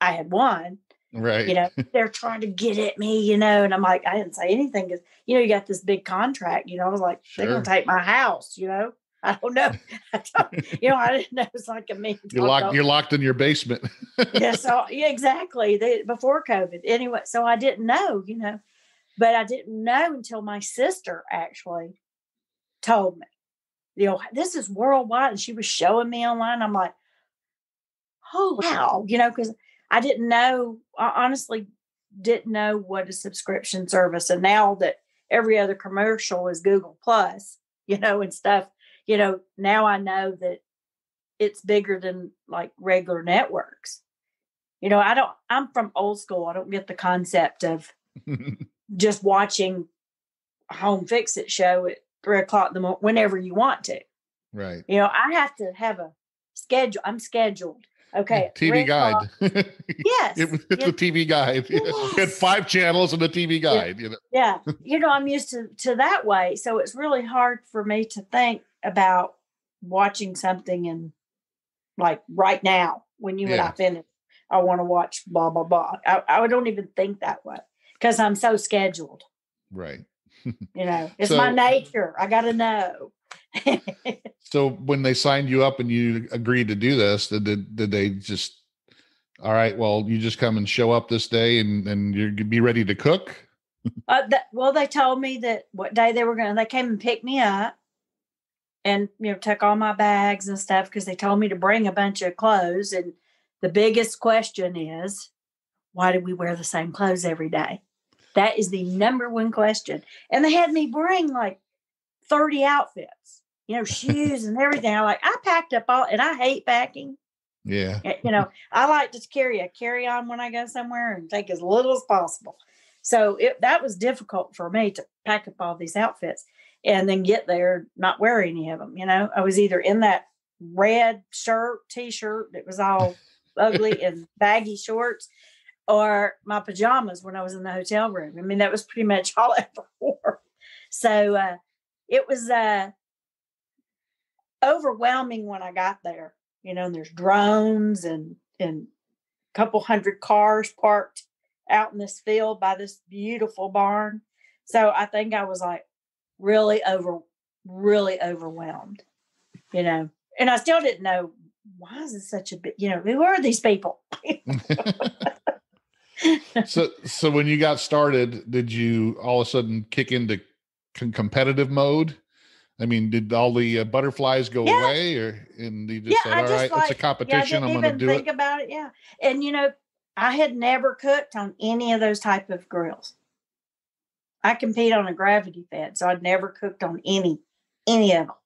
I had won. Right? You know, they're trying to get at me, you know, and I'm like, I didn't say anything because, you know, you got this big contract, you know, I was like, they're going to take my house, you know. I don't know. I don't, you know, I didn't know it's like a million. you're locked. You're locked in your basement. yeah, so yeah, exactly. They, before COVID. Anyway, so I didn't know, you know, but I didn't know until my sister actually told me. You know, this is worldwide, and she was showing me online. I'm like, oh wow, you know, because I didn't know. I honestly didn't know what a subscription service, and now that every other commercial is Google Plus, you know, and stuff, you know, now I know that it's bigger than like regular networks. You know, I don't, I'm from old school. I don't get the concept of just watching a home fix it show at three o'clock in the morning whenever you want to. right. You know, I have to have a schedule. I'm scheduled. Okay. TV o'clock- guide. Yes. It was yeah, the TV guide. You had five channels and the TV guide. You know. yeah. You know, I'm used to to that way. So it's really hard for me to think about watching something and like right now when you and I finish, I want to watch blah blah blah. I, I don't even think that way because I'm so scheduled. Right. You know, it's my nature. I got to know. So when they signed you up and you agreed to do this, did did, did they just All right. Well, you just come and show up this day, and and you be ready to cook. Uh, that, well, they told me that what day they were going to, they came and picked me up and, you know, took all my bags and stuff because they told me to bring a bunch of clothes. And the biggest question is, why do we wear the same clothes every day? That is the number one question. And they had me bring like 30 outfits, you know, shoes and everything. I like, I packed up all, and I hate packing. Yeah. You know, I like to carry a carry on when I go somewhere and take as little as possible. So it, that was difficult for me to pack up all these outfits and then get there, not wear any of them. You know, I was either in that red shirt, t shirt that was all ugly and baggy shorts, or my pajamas when I was in the hotel room. I mean, that was pretty much all I ever wore. So uh, it was uh, overwhelming when I got there. You know, and there's drones and and a couple hundred cars parked out in this field by this beautiful barn. So I think I was like really over, really overwhelmed, you know. And I still didn't know why is it such a big, you know, who are these people? so, so when you got started, did you all of a sudden kick into c- competitive mode? I mean, did all the uh, butterflies go Yeah. away, or and you just Yeah, said, "All right, it's a like- yeah, I competition. didn't I'm going to do think it." about it. Yeah. And you know, I had never cooked on any of those type of grills. I compete on a gravity fed, so I'd never cooked on any any of them.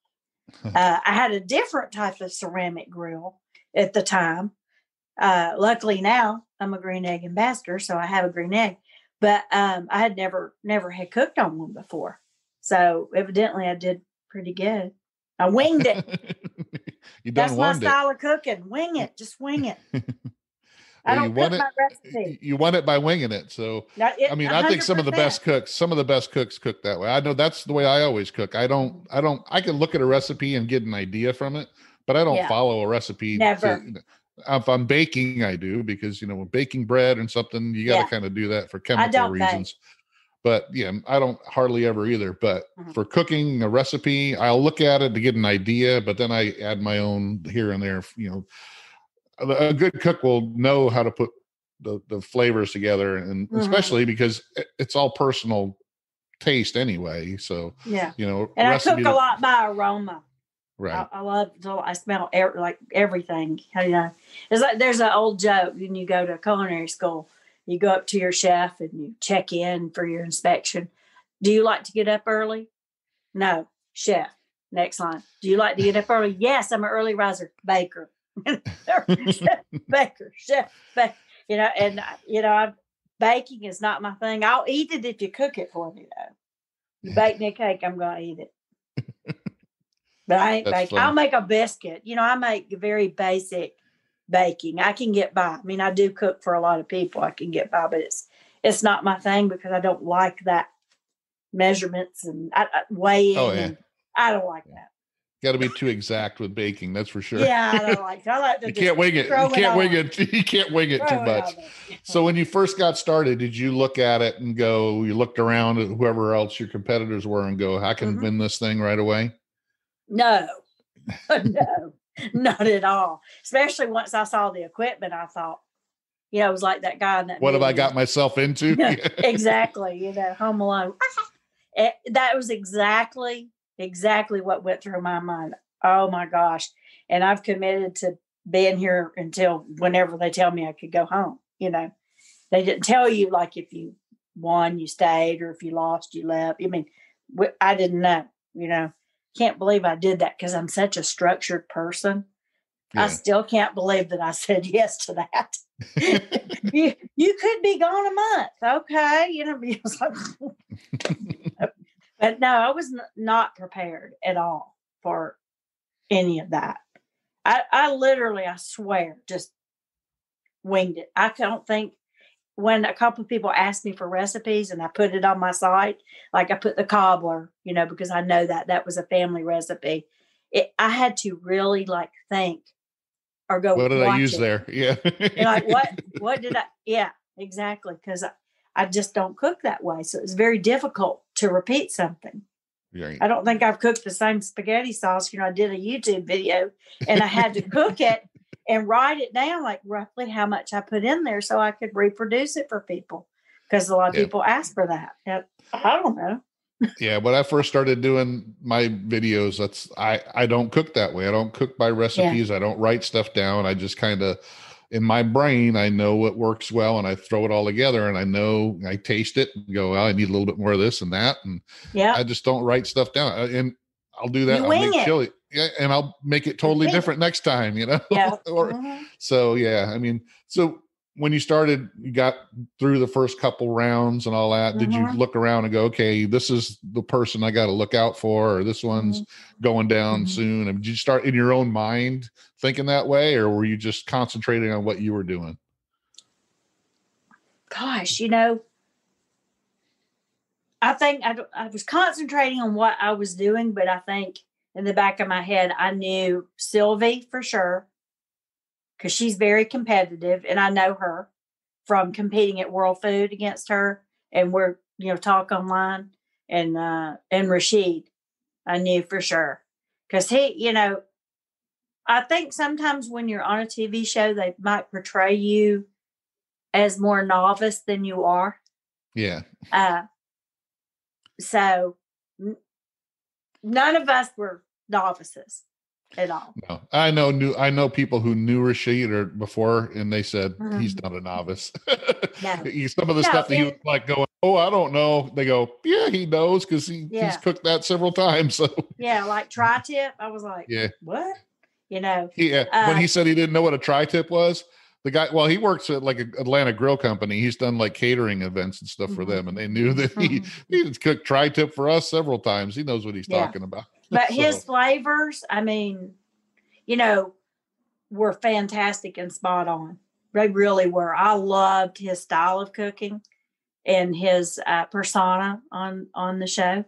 uh, I had a different type of ceramic grill at the time. Uh, luckily now I'm a green egg ambassador, so I have a green egg. But um, I had never never had cooked on one before, so evidently I did pretty good. I winged it. you done That's my won it. style of cooking. Wing it, just wing it. I Well, don't won cook it. my recipe. You won it by winging it. So it- I mean, I think some of the best cooks, some of the best cooks cook that way. I know that's the way I always cook. I don't, I don't, I can look at a recipe and get an idea from it, but I don't Yeah. follow a recipe. to- Never. if I'm baking, I do because you know, when baking bread and something, you got to Yeah. kind of do that for chemical don't bake. But yeah, I don't hardly ever either. But Mhm. for cooking a recipe, I'll look at it to get an idea, but then I add my own here and there. You know, a good cook will know how to put the, the flavors together, and Mhm. especially because it's all personal taste anyway. So Yeah. you know, And I cook a lot by aroma. right? I, I love I smell er, like everything. You know, it's like there's an old joke when you go to culinary school. You go up to your chef and you check in for your inspection. Do you like to get up early? No, chef. Next line. Do you like to get up early? Yes, I'm an early riser. Baker. baker, chef, baker. You know, and uh, you know, I'm, baking is not my thing. I'll eat it if you cook it for me, though. You bake me a cake, I'm gonna eat it. but I ain't That's bake. funny. I'll make a biscuit. You know, I make very basic baking. I can get by. I mean, I do cook for a lot of people. I can get by, but it's it's not my thing because I don't like that measurements and I, I, weighing. Oh, yeah. I don't like that. Got to be too exact with baking. That's for sure. Yeah, I don't like. I like to you can't wing it. You can't wing it. You can't wing it too it much. on. So when you first got started, did you look at it and go, you looked around at whoever else your competitors were and go, I can Mhm. win this thing right away? No, no, not at all. Especially once I saw the equipment, I thought, you know, it was like that guy in that. What have I got myself into? Exactly. You know, Home Alone. It, that was exactly, exactly what went through my mind. Oh my gosh! And I've committed to being here until whenever they tell me I could go home. You know, they didn't tell you like if you won, you stayed, or if you lost, you left. I mean, I didn't know. You know, can't believe I did that because I'm such a structured person. I still can't believe that I said yes to that. you you could be gone a month, okay? You know, was like- but no, I was not prepared at all for any of that. I I literally, I swear, just winged it. I don't think when a couple of people asked me for recipes and I put it on my site, like I put the cobbler, you know, because I know that that was a family recipe. It, I had to really like think or go. what did I use it. there? Yeah. Like, what? What did I? Yeah, exactly. Because I, I just don't cook that way, so it's very difficult to repeat something. Right. I don't think I've cooked the same spaghetti sauce. You know, I did a YouTube video and I had to cook it, and write it down like roughly how much I put in there so I could reproduce it for people because a lot of Yeah. people ask for that. Yeah, I don't know. Yeah, when I first started doing my videos, that's I I don't cook that way. I don't cook by recipes. I don't write stuff down. I just kind of in my brain, I know what works well, and I throw it all together, and I know I taste it and go, well, I need a little bit more of this and that, and Yeah. I just don't write stuff down. And I'll do that. You I'll make it. chili, yeah, and I'll make it totally different next time. You know, Yeah. or Mhm. so yeah. I mean, so when you started, you got through the first couple rounds and all that. Did you Mhm. look around and go, okay, this is the person I got to look out for, or this one's going down Mhm. soon? And did you start in your own mind thinking that way, or were you just concentrating on what you were doing? Gosh, you know, I think I, I was concentrating on what I was doing, but I think in the back of my head, I knew Sylvie for sure because she's very competitive and I know her from competing at World Food against her and we're, you know, talk online and, uh, and Rasheed, I knew for sure because he, you know, I think sometimes when you're on a TV show, they might portray you as more novice than you are. Yeah, Uh, so none of us were novices at all. no, I know new. I know people who knew Rasheed or before, and they said he's Mhm. not a novice. No. Some of the No, stuff that he was like going, oh, I don't know. They go, yeah, he knows because he, he's cooked that several times. So Yeah, like tri tip. I was like, yeah, what? You know, Yeah, uh, when Uh, he said he didn't know what a tri-tip was. The guy, well, he works at like a Atlanta Grill Company. He's done like catering events and stuff for Mhm. them, and they knew that he Mhm. he's cooked tri-tip for us several times. He knows what he's Yeah. talking about. but So, his flavors, I mean, you know, were fantastic and spot on. They really were. I loved his style of cooking and his uh, persona on on the show.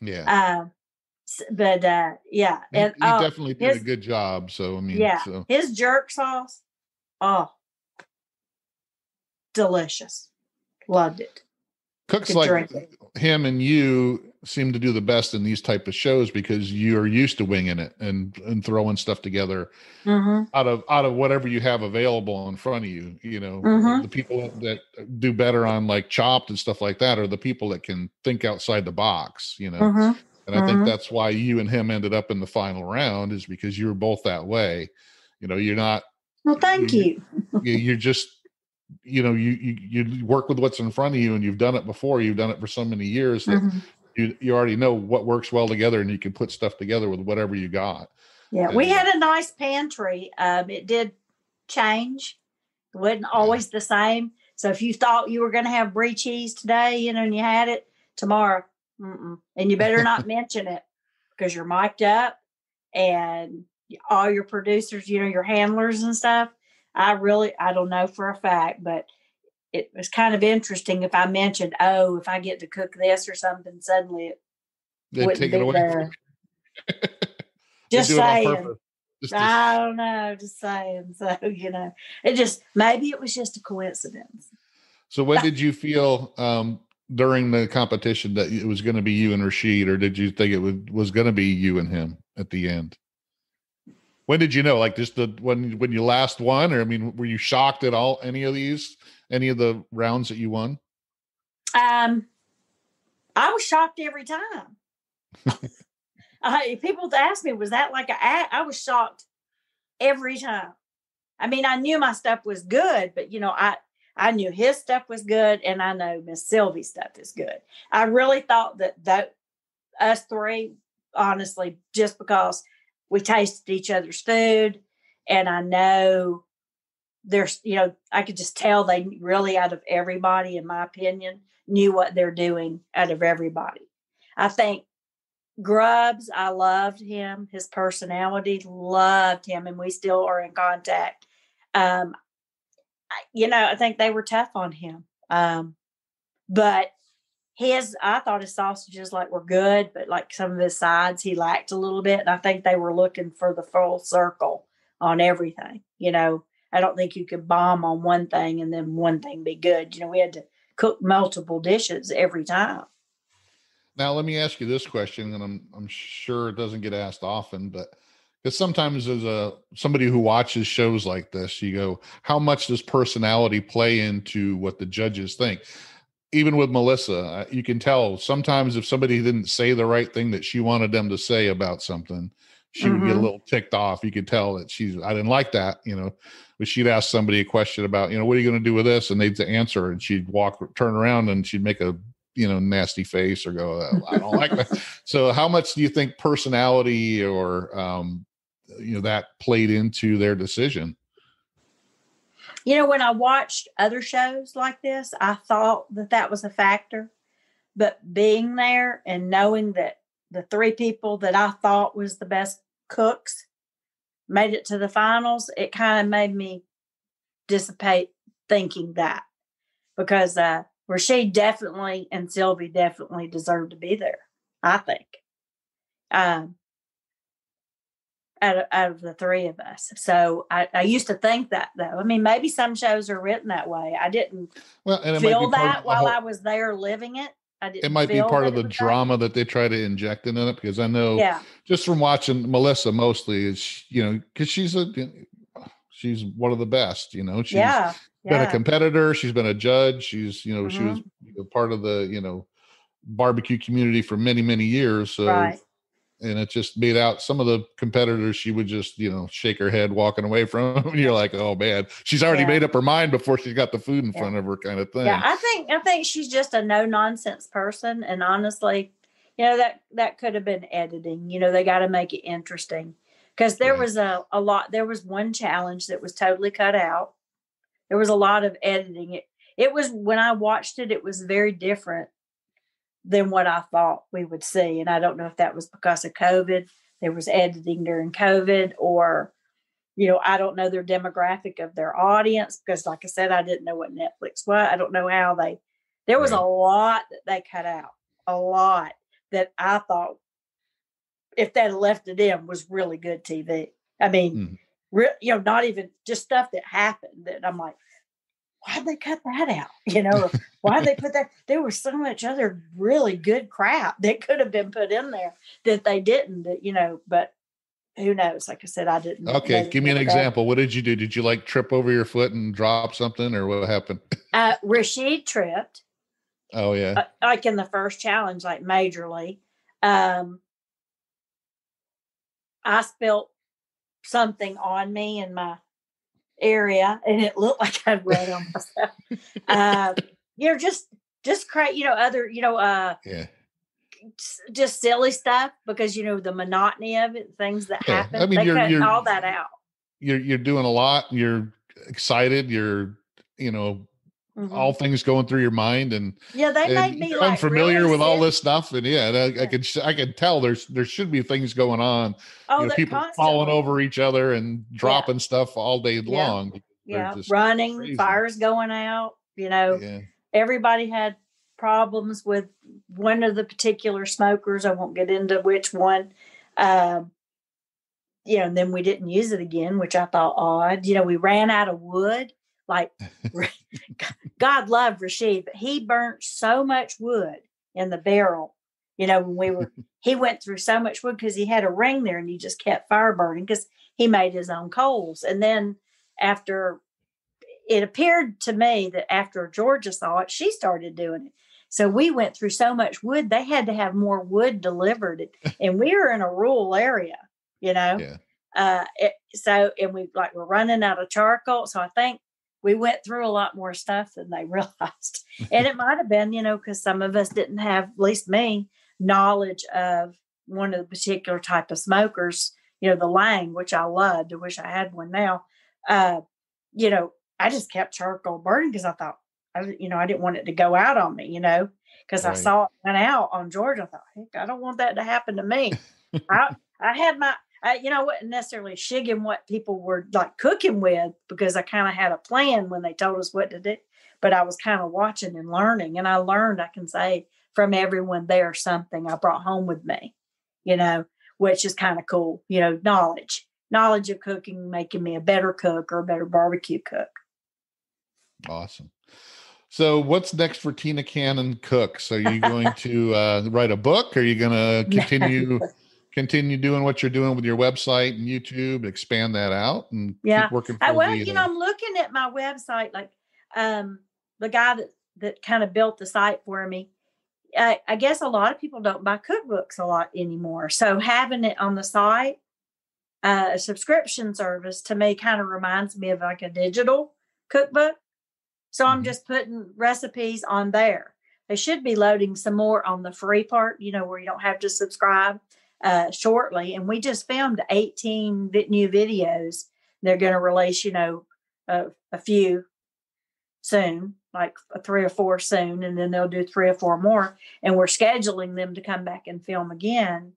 yeah, Uh, but uh, yeah, he, and he oh, definitely did a good job. So I mean, Yeah. so his jerk sauce, oh, delicious. Loved it. cooks like it. him and you seem to do the best in these type of shows because you're used to winging it and and throwing stuff together hmm out of out of whatever you have available in front of you you know Mhm. the people that do better on like chopped and stuff like that are the people that can think outside the box you know hmm and i think mhm. that's why you and him ended up in the final round is because you were both that way you know you're not Well, thank You- you. you- you're just you know you, you you work with what's in front of you and you've done it before you've done it for so many years that Mhm. you you already know what works well together and you can put stuff together with whatever you got Yeah, we had a nice pantry. Um, it did change. It wasn't always the same. So if you thought you were going to have brie cheese today, you know, and you had it tomorrow, mm-mm. and you better not mention it because you're mic'd up and all your producers, you know, your handlers and stuff. I really, I don't know for a fact, but it was kind of interesting if I mentioned, oh, if I get to cook this or something, suddenly it they wouldn't take be it away there. Just do saying. purpose. Just I don't know, just saying. So, you know, it just maybe it was just a coincidence. so when did you feel um during the competition that it was going to be you and Rasheed, or did you think it was, was going to be you and him at the end? When did you know? Like just the when when you last won, or I mean, were you shocked at all any of these, any of the rounds that you won? Um, I was shocked every time. I, people ask me, was that like a? I was shocked every time. I mean, I knew my stuff was good, but you know, I I knew his stuff was good, and I know Miss Sylvie's stuff is good. I really thought that that us three, honestly, just because we tasted each other's food, and I know there's, you know, I could just tell they really, out of everybody, in my opinion, knew what they're doing out of everybody. I think Grubbs, I loved him, his personality, loved him, and we still are in contact. Um, you know, I think they were tough on him. Um, but his, I thought his sausages like were good, but like some of his sides, he lacked a little bit. And I think they were looking for the full circle on everything. You know, I don't think you could bomb on one thing and then one thing be good. You know, we had to cook multiple dishes every time. Now, let me ask you this question, and I'm I'm sure it doesn't get asked often, but because sometimes as a somebody who watches shows like this you go how much does personality play into what the judges think even with melissa uh, you can tell sometimes if somebody didn't say the right thing that she wanted them to say about something she would get a Mhm. little ticked off. You could tell that she's i didn't like that you know but she'd ask somebody a question about you know what are you going to do with this? and they'd answer and she'd walk turn around and she'd make a you know nasty face or go "Oh, i don't like that. So how much do you think personality or um you know that played into their decision You know, when I watched other shows like this, I thought that that was a factor. But being there and knowing that the three people that I thought was the best cooks made it to the finals, it kind of made me dissipate thinking that because uh, Rasheed definitely and Sylvie definitely deserved to be there. I think. Um, out of, out of the three of us. So I, I used to think that though. I mean, maybe some shows are written that way. I didn't well and it feel that while whole- I was there living it. I didn't. it might be part of the was that. drama that they try to inject into it because i know Yeah, just from watching melissa mostly is you know because she's a she's one of the best you know she's yeah, been a competitor she's been a judge she's you know she was Mm-hmm. part of the you know barbecue community for many many years so right. And it just made out some of the competitors she would just you know shake her head walking away from and you're like oh man she's already Yeah. made up her mind before she got the food in Yeah. front of her kind of thing Yeah, I think I think she's just a no nonsense person, and honestly, you know that that could have been editing. You know, they got to make it interesting because there Right. was a a lot. There was one challenge that was totally cut out. There was a lot of editing. It it was when I watched it, it was very different than what I thought we would see, and I don't know if that was because of COVID. There was editing during COVID, or you know, I don't know their demographic of their audience because, like I said, I didn't know what Netflix was. I don't know how they. There was Right. a lot that they cut out, a lot that I thought, if they'd left it in, was really good TV. I mean, Mhm. re- you know, not even just stuff that happened that I'm like, why'd they cut that out? You know, why'd they put that? There was so much other really good crap that could have been put in there that they didn't. That you know, but who knows? Like I said, I didn't. okay give me an that. example what did you do did you like trip over your foot and drop something or what happened Uh, Rasheed tripped, oh yeah uh, like in the first challenge, like majorly. Um, I spilt something on me and my area, and it looked like I'd run on myself. uh, you know, just just cra You know, other you know, uh, yeah just silly stuff because you know the monotony of it, things that Yeah, I happen. mean, they you're- you're- all that out. you're you're doing a lot you're excited you're you know Mhm. all things going through your mind and, yeah, they and made me like unfamiliar really with all this stuff and yeah I, I Yeah. i can tell there's there should be things going on Oh, you know people falling over each other and dropping stuff all day Yeah. long Yeah, running, crazy. fires going out. You know, yeah everybody had problems with one of the particular smokers. I won't get into which one. Um, you know, and then we didn't use it again, which I thought odd. You know, we ran out of wood. Like, God loved Rasheed, but he burnt so much wood in the barrel. You know, when we were, he went through so much wood because he had a ring there and he just kept fire burning because he made his own coals. And then after it appeared to me that after Georgia saw it, she started doing it. So we went through so much wood, they had to have more wood delivered. And we were in a rural area, you know. Yeah. Uh it, so and we like we're running out of charcoal. So I think we went through a lot more stuff than they realized. and it might have been, you know, because some of us didn't have, at least me, knowledge of one of the particular type of smokers, you know, the Lang, which I loved. I wish I had one now. Uh, you know, I just kept charcoal burning because I thought, I, you know, I didn't want it to go out on me, you know, because I saw it went out on Georgia. I thought, heck, I don't want that to happen to me. I, I had my, I, you know, I wasn't necessarily shigging what people were like cooking with because I kind of had a plan when they told us what to do, but I was kind of watching and learning. And I learned, I can say, from everyone there something I brought home with me, you know, which is kind of cool, you know, knowledge, knowledge of cooking, making me a better cook or a better barbecue cook. Awesome. So, what's next for Tina Cannon Cooks? Are you going to uh, write a book? Are you going to continue continue doing what you're doing with your website and YouTube, expand that out and Yeah. keep working. I, well, you know, uh, I'm looking at my website, like um, the guy that that kind of built the site for me. I, I guess a lot of people don't buy cookbooks a lot anymore. So having it on the site, uh, a subscription service, to me kind of reminds me of like a digital cookbook. So I'm Mhm. just putting recipes on there. They should be loading some more on the free part, you know, where you don't have to subscribe uh, shortly. And we just filmed 18 vi- new videos. They're going to release, you know, a, a few soon, like three or four soon, and then they'll do three or four more. And we're scheduling them to come back and film again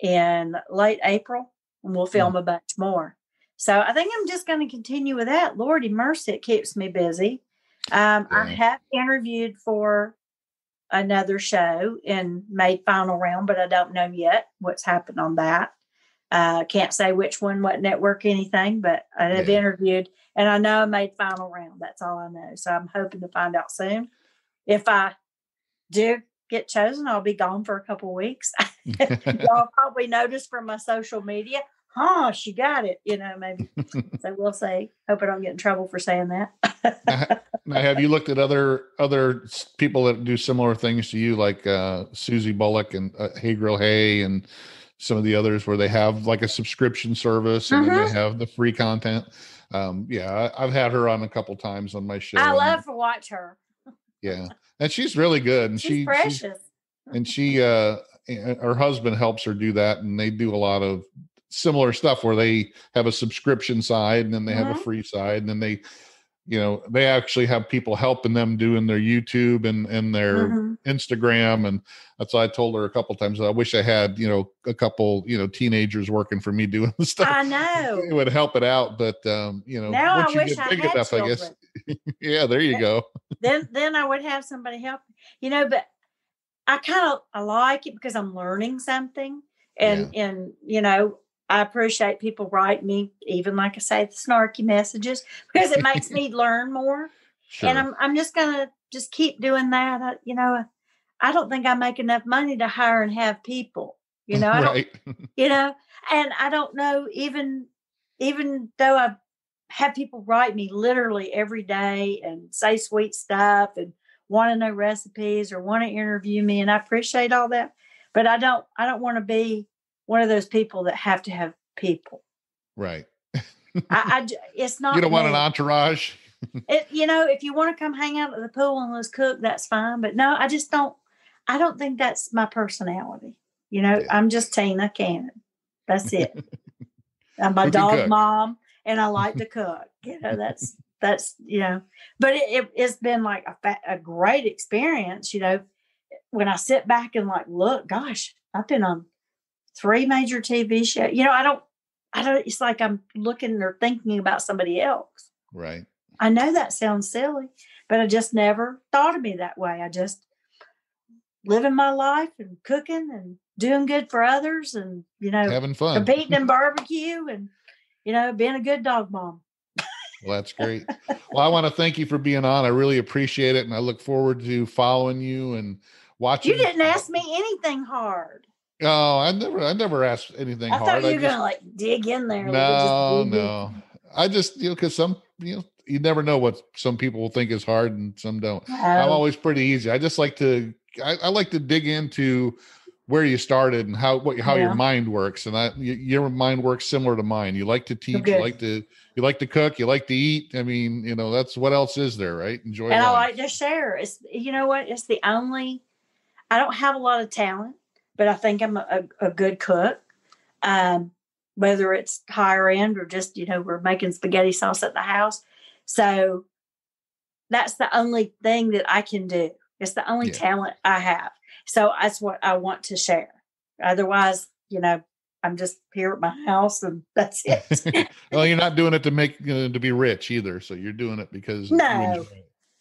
in late April, and we'll film a bunch more. So I think I'm just going to continue with that. Lordy mercy, it keeps me busy. Um, I have interviewed for another show and made final round, but I don't know yet what's happened on that. Uh, can't say which one, what network, anything, but I have Yeah. interviewed and I know I made final round. That's all I know. So I'm hoping to find out soon. If I do get chosen, I'll be gone for a couple weeks. Y'all probably noticed from my social media, huh? She got it, you know, maybe. so we'll see. Hope I don't get in trouble for saying that. now, have you looked at other other people that do similar things to you, like uh, Susie Bulloch and uh, Hey Grill Hey, and some of the others where they have like a subscription service and then Mhm. they have the free content? Um, yeah, I, I've had her on a couple times on my show. I love to watch her. yeah, and she's really good. And She's she, she's precious. and she uh her husband helps her do that and they do a lot of similar stuff where they have a subscription side and then they have a Mhm. free side and then they you know they actually have people helping them doing their youtube and and their Mhm. instagram and that's why i told her a couple times i wish i had you know a couple you know teenagers working for me doing the stuff I know. it would help it out but um you know Now I you wish get I big had enough i guess children. yeah there you Yeah. go then then I would have somebody help. You know, but I kind of I like it because I'm learning something, and and you know I appreciate people write me even like I say the snarky messages because it makes me learn more. sure. And I'm I'm just gonna just keep doing that. I, you know, I don't think I make enough money to hire and have people. You know, I don't you know and i don't know even even though i have people write me literally every day and say sweet stuff and want to know recipes or want to interview me and i appreciate all that but i don't i don't want to be one of those people that have to have people. Right. I it's not you don't want an entourage? It, you know if you want to come hang out at the pool and let's cook that's fine but no i just don't i don't think that's my personality. You know Yeah. i'm just tina cannon. That's it. I'm a dog cook. mom and i like to cook you know that's that's you know but it, it, it's been like a, fa- a great experience you know. When i sit back and like look gosh i've been on three major tv shows you know i don't i don't it's like i'm looking or thinking about somebody else right I know that sounds silly, but I just never thought of me that way. I just living my life and cooking and doing good for others and, you know, having fun competing in barbecue and, you know, being a good dog mom. Well, that's great. well, I want to thank you for being on. I really appreciate it, and I look forward to following you and watching. You didn't ask me anything hard. Oh, I never, I never asked anything hard. I hard. thought you were going to like dig in there. no, in. no. I just, you know, because some, you know, you never know what some people will think is hard and some don't. I'm Oh, always pretty easy. I just like to, I, I like to dig into where you started and how what how Yeah. your mind works, and I your mind works similar to mine. You like to oh, teach, you like to you like to cook, you like to eat. I mean, you know, that's what else is there, right? Enjoy and I like to share. It's you know what? It's the only. I don't have a lot of talent, but I think I'm a, a, good cook. Um, whether it's higher end or just you know we're making spaghetti sauce at the house, so that's the only thing that I can do. It's the only Yeah. talent I have. So that's what I want to share. Otherwise, you know, I'm just here at my house and that's it. well, you're not doing it to make you know, to be rich either. So you're doing it because you No.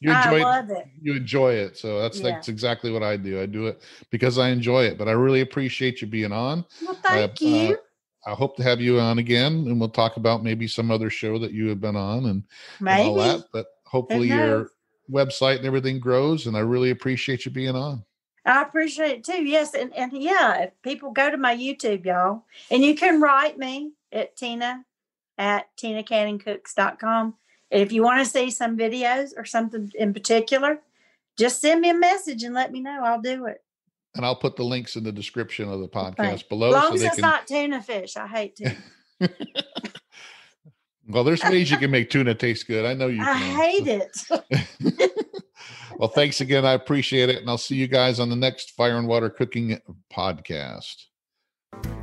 It. You enjoy it. love it. You enjoy it. So that's Yeah. that's exactly what I do. I do it because I enjoy it. But I really appreciate you being on. Well, thank uh, you. I hope to have you on again, and we'll talk about maybe some other show that you have been on and, and all that. But hopefully your website and everything grows. And I really appreciate you being on. I appreciate it too. Yes. And, and yeah, if people go to my YouTube, y'all, and you can write me at Tina at tinacannoncooks.com. And if you want to see some videos or something in particular, just send me a message and let me know. I'll do it. And I'll put the links in the description of the podcast Thanks. below. As long so as they it's can, not tuna fish. I hate tuna. well, there's ways you can make tuna taste good. I know you I can. hate it. well, thanks again. I appreciate it. And I'll see you guys on the next Fire and Water Cooking podcast.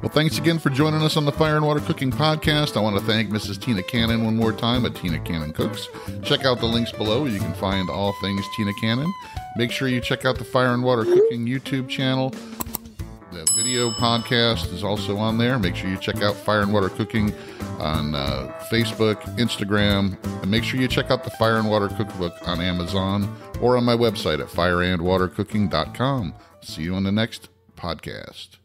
Well, thanks again for joining us on the Fire and Water Cooking Podcast. I want to thank Mrs. Tina Cannon one more time at Tina Cannon Cooks. Check out the links below. You can find all things Tina Cannon. Make sure you check out the Fire and Water Cooking YouTube channel. The video podcast is also on there. Make sure you check out Fire and Water Cooking on uh, Facebook, Instagram, and make sure you check out the Fire and Water Cookbook on Amazon or on my website at fireandwatercooking.com. See you on the next podcast.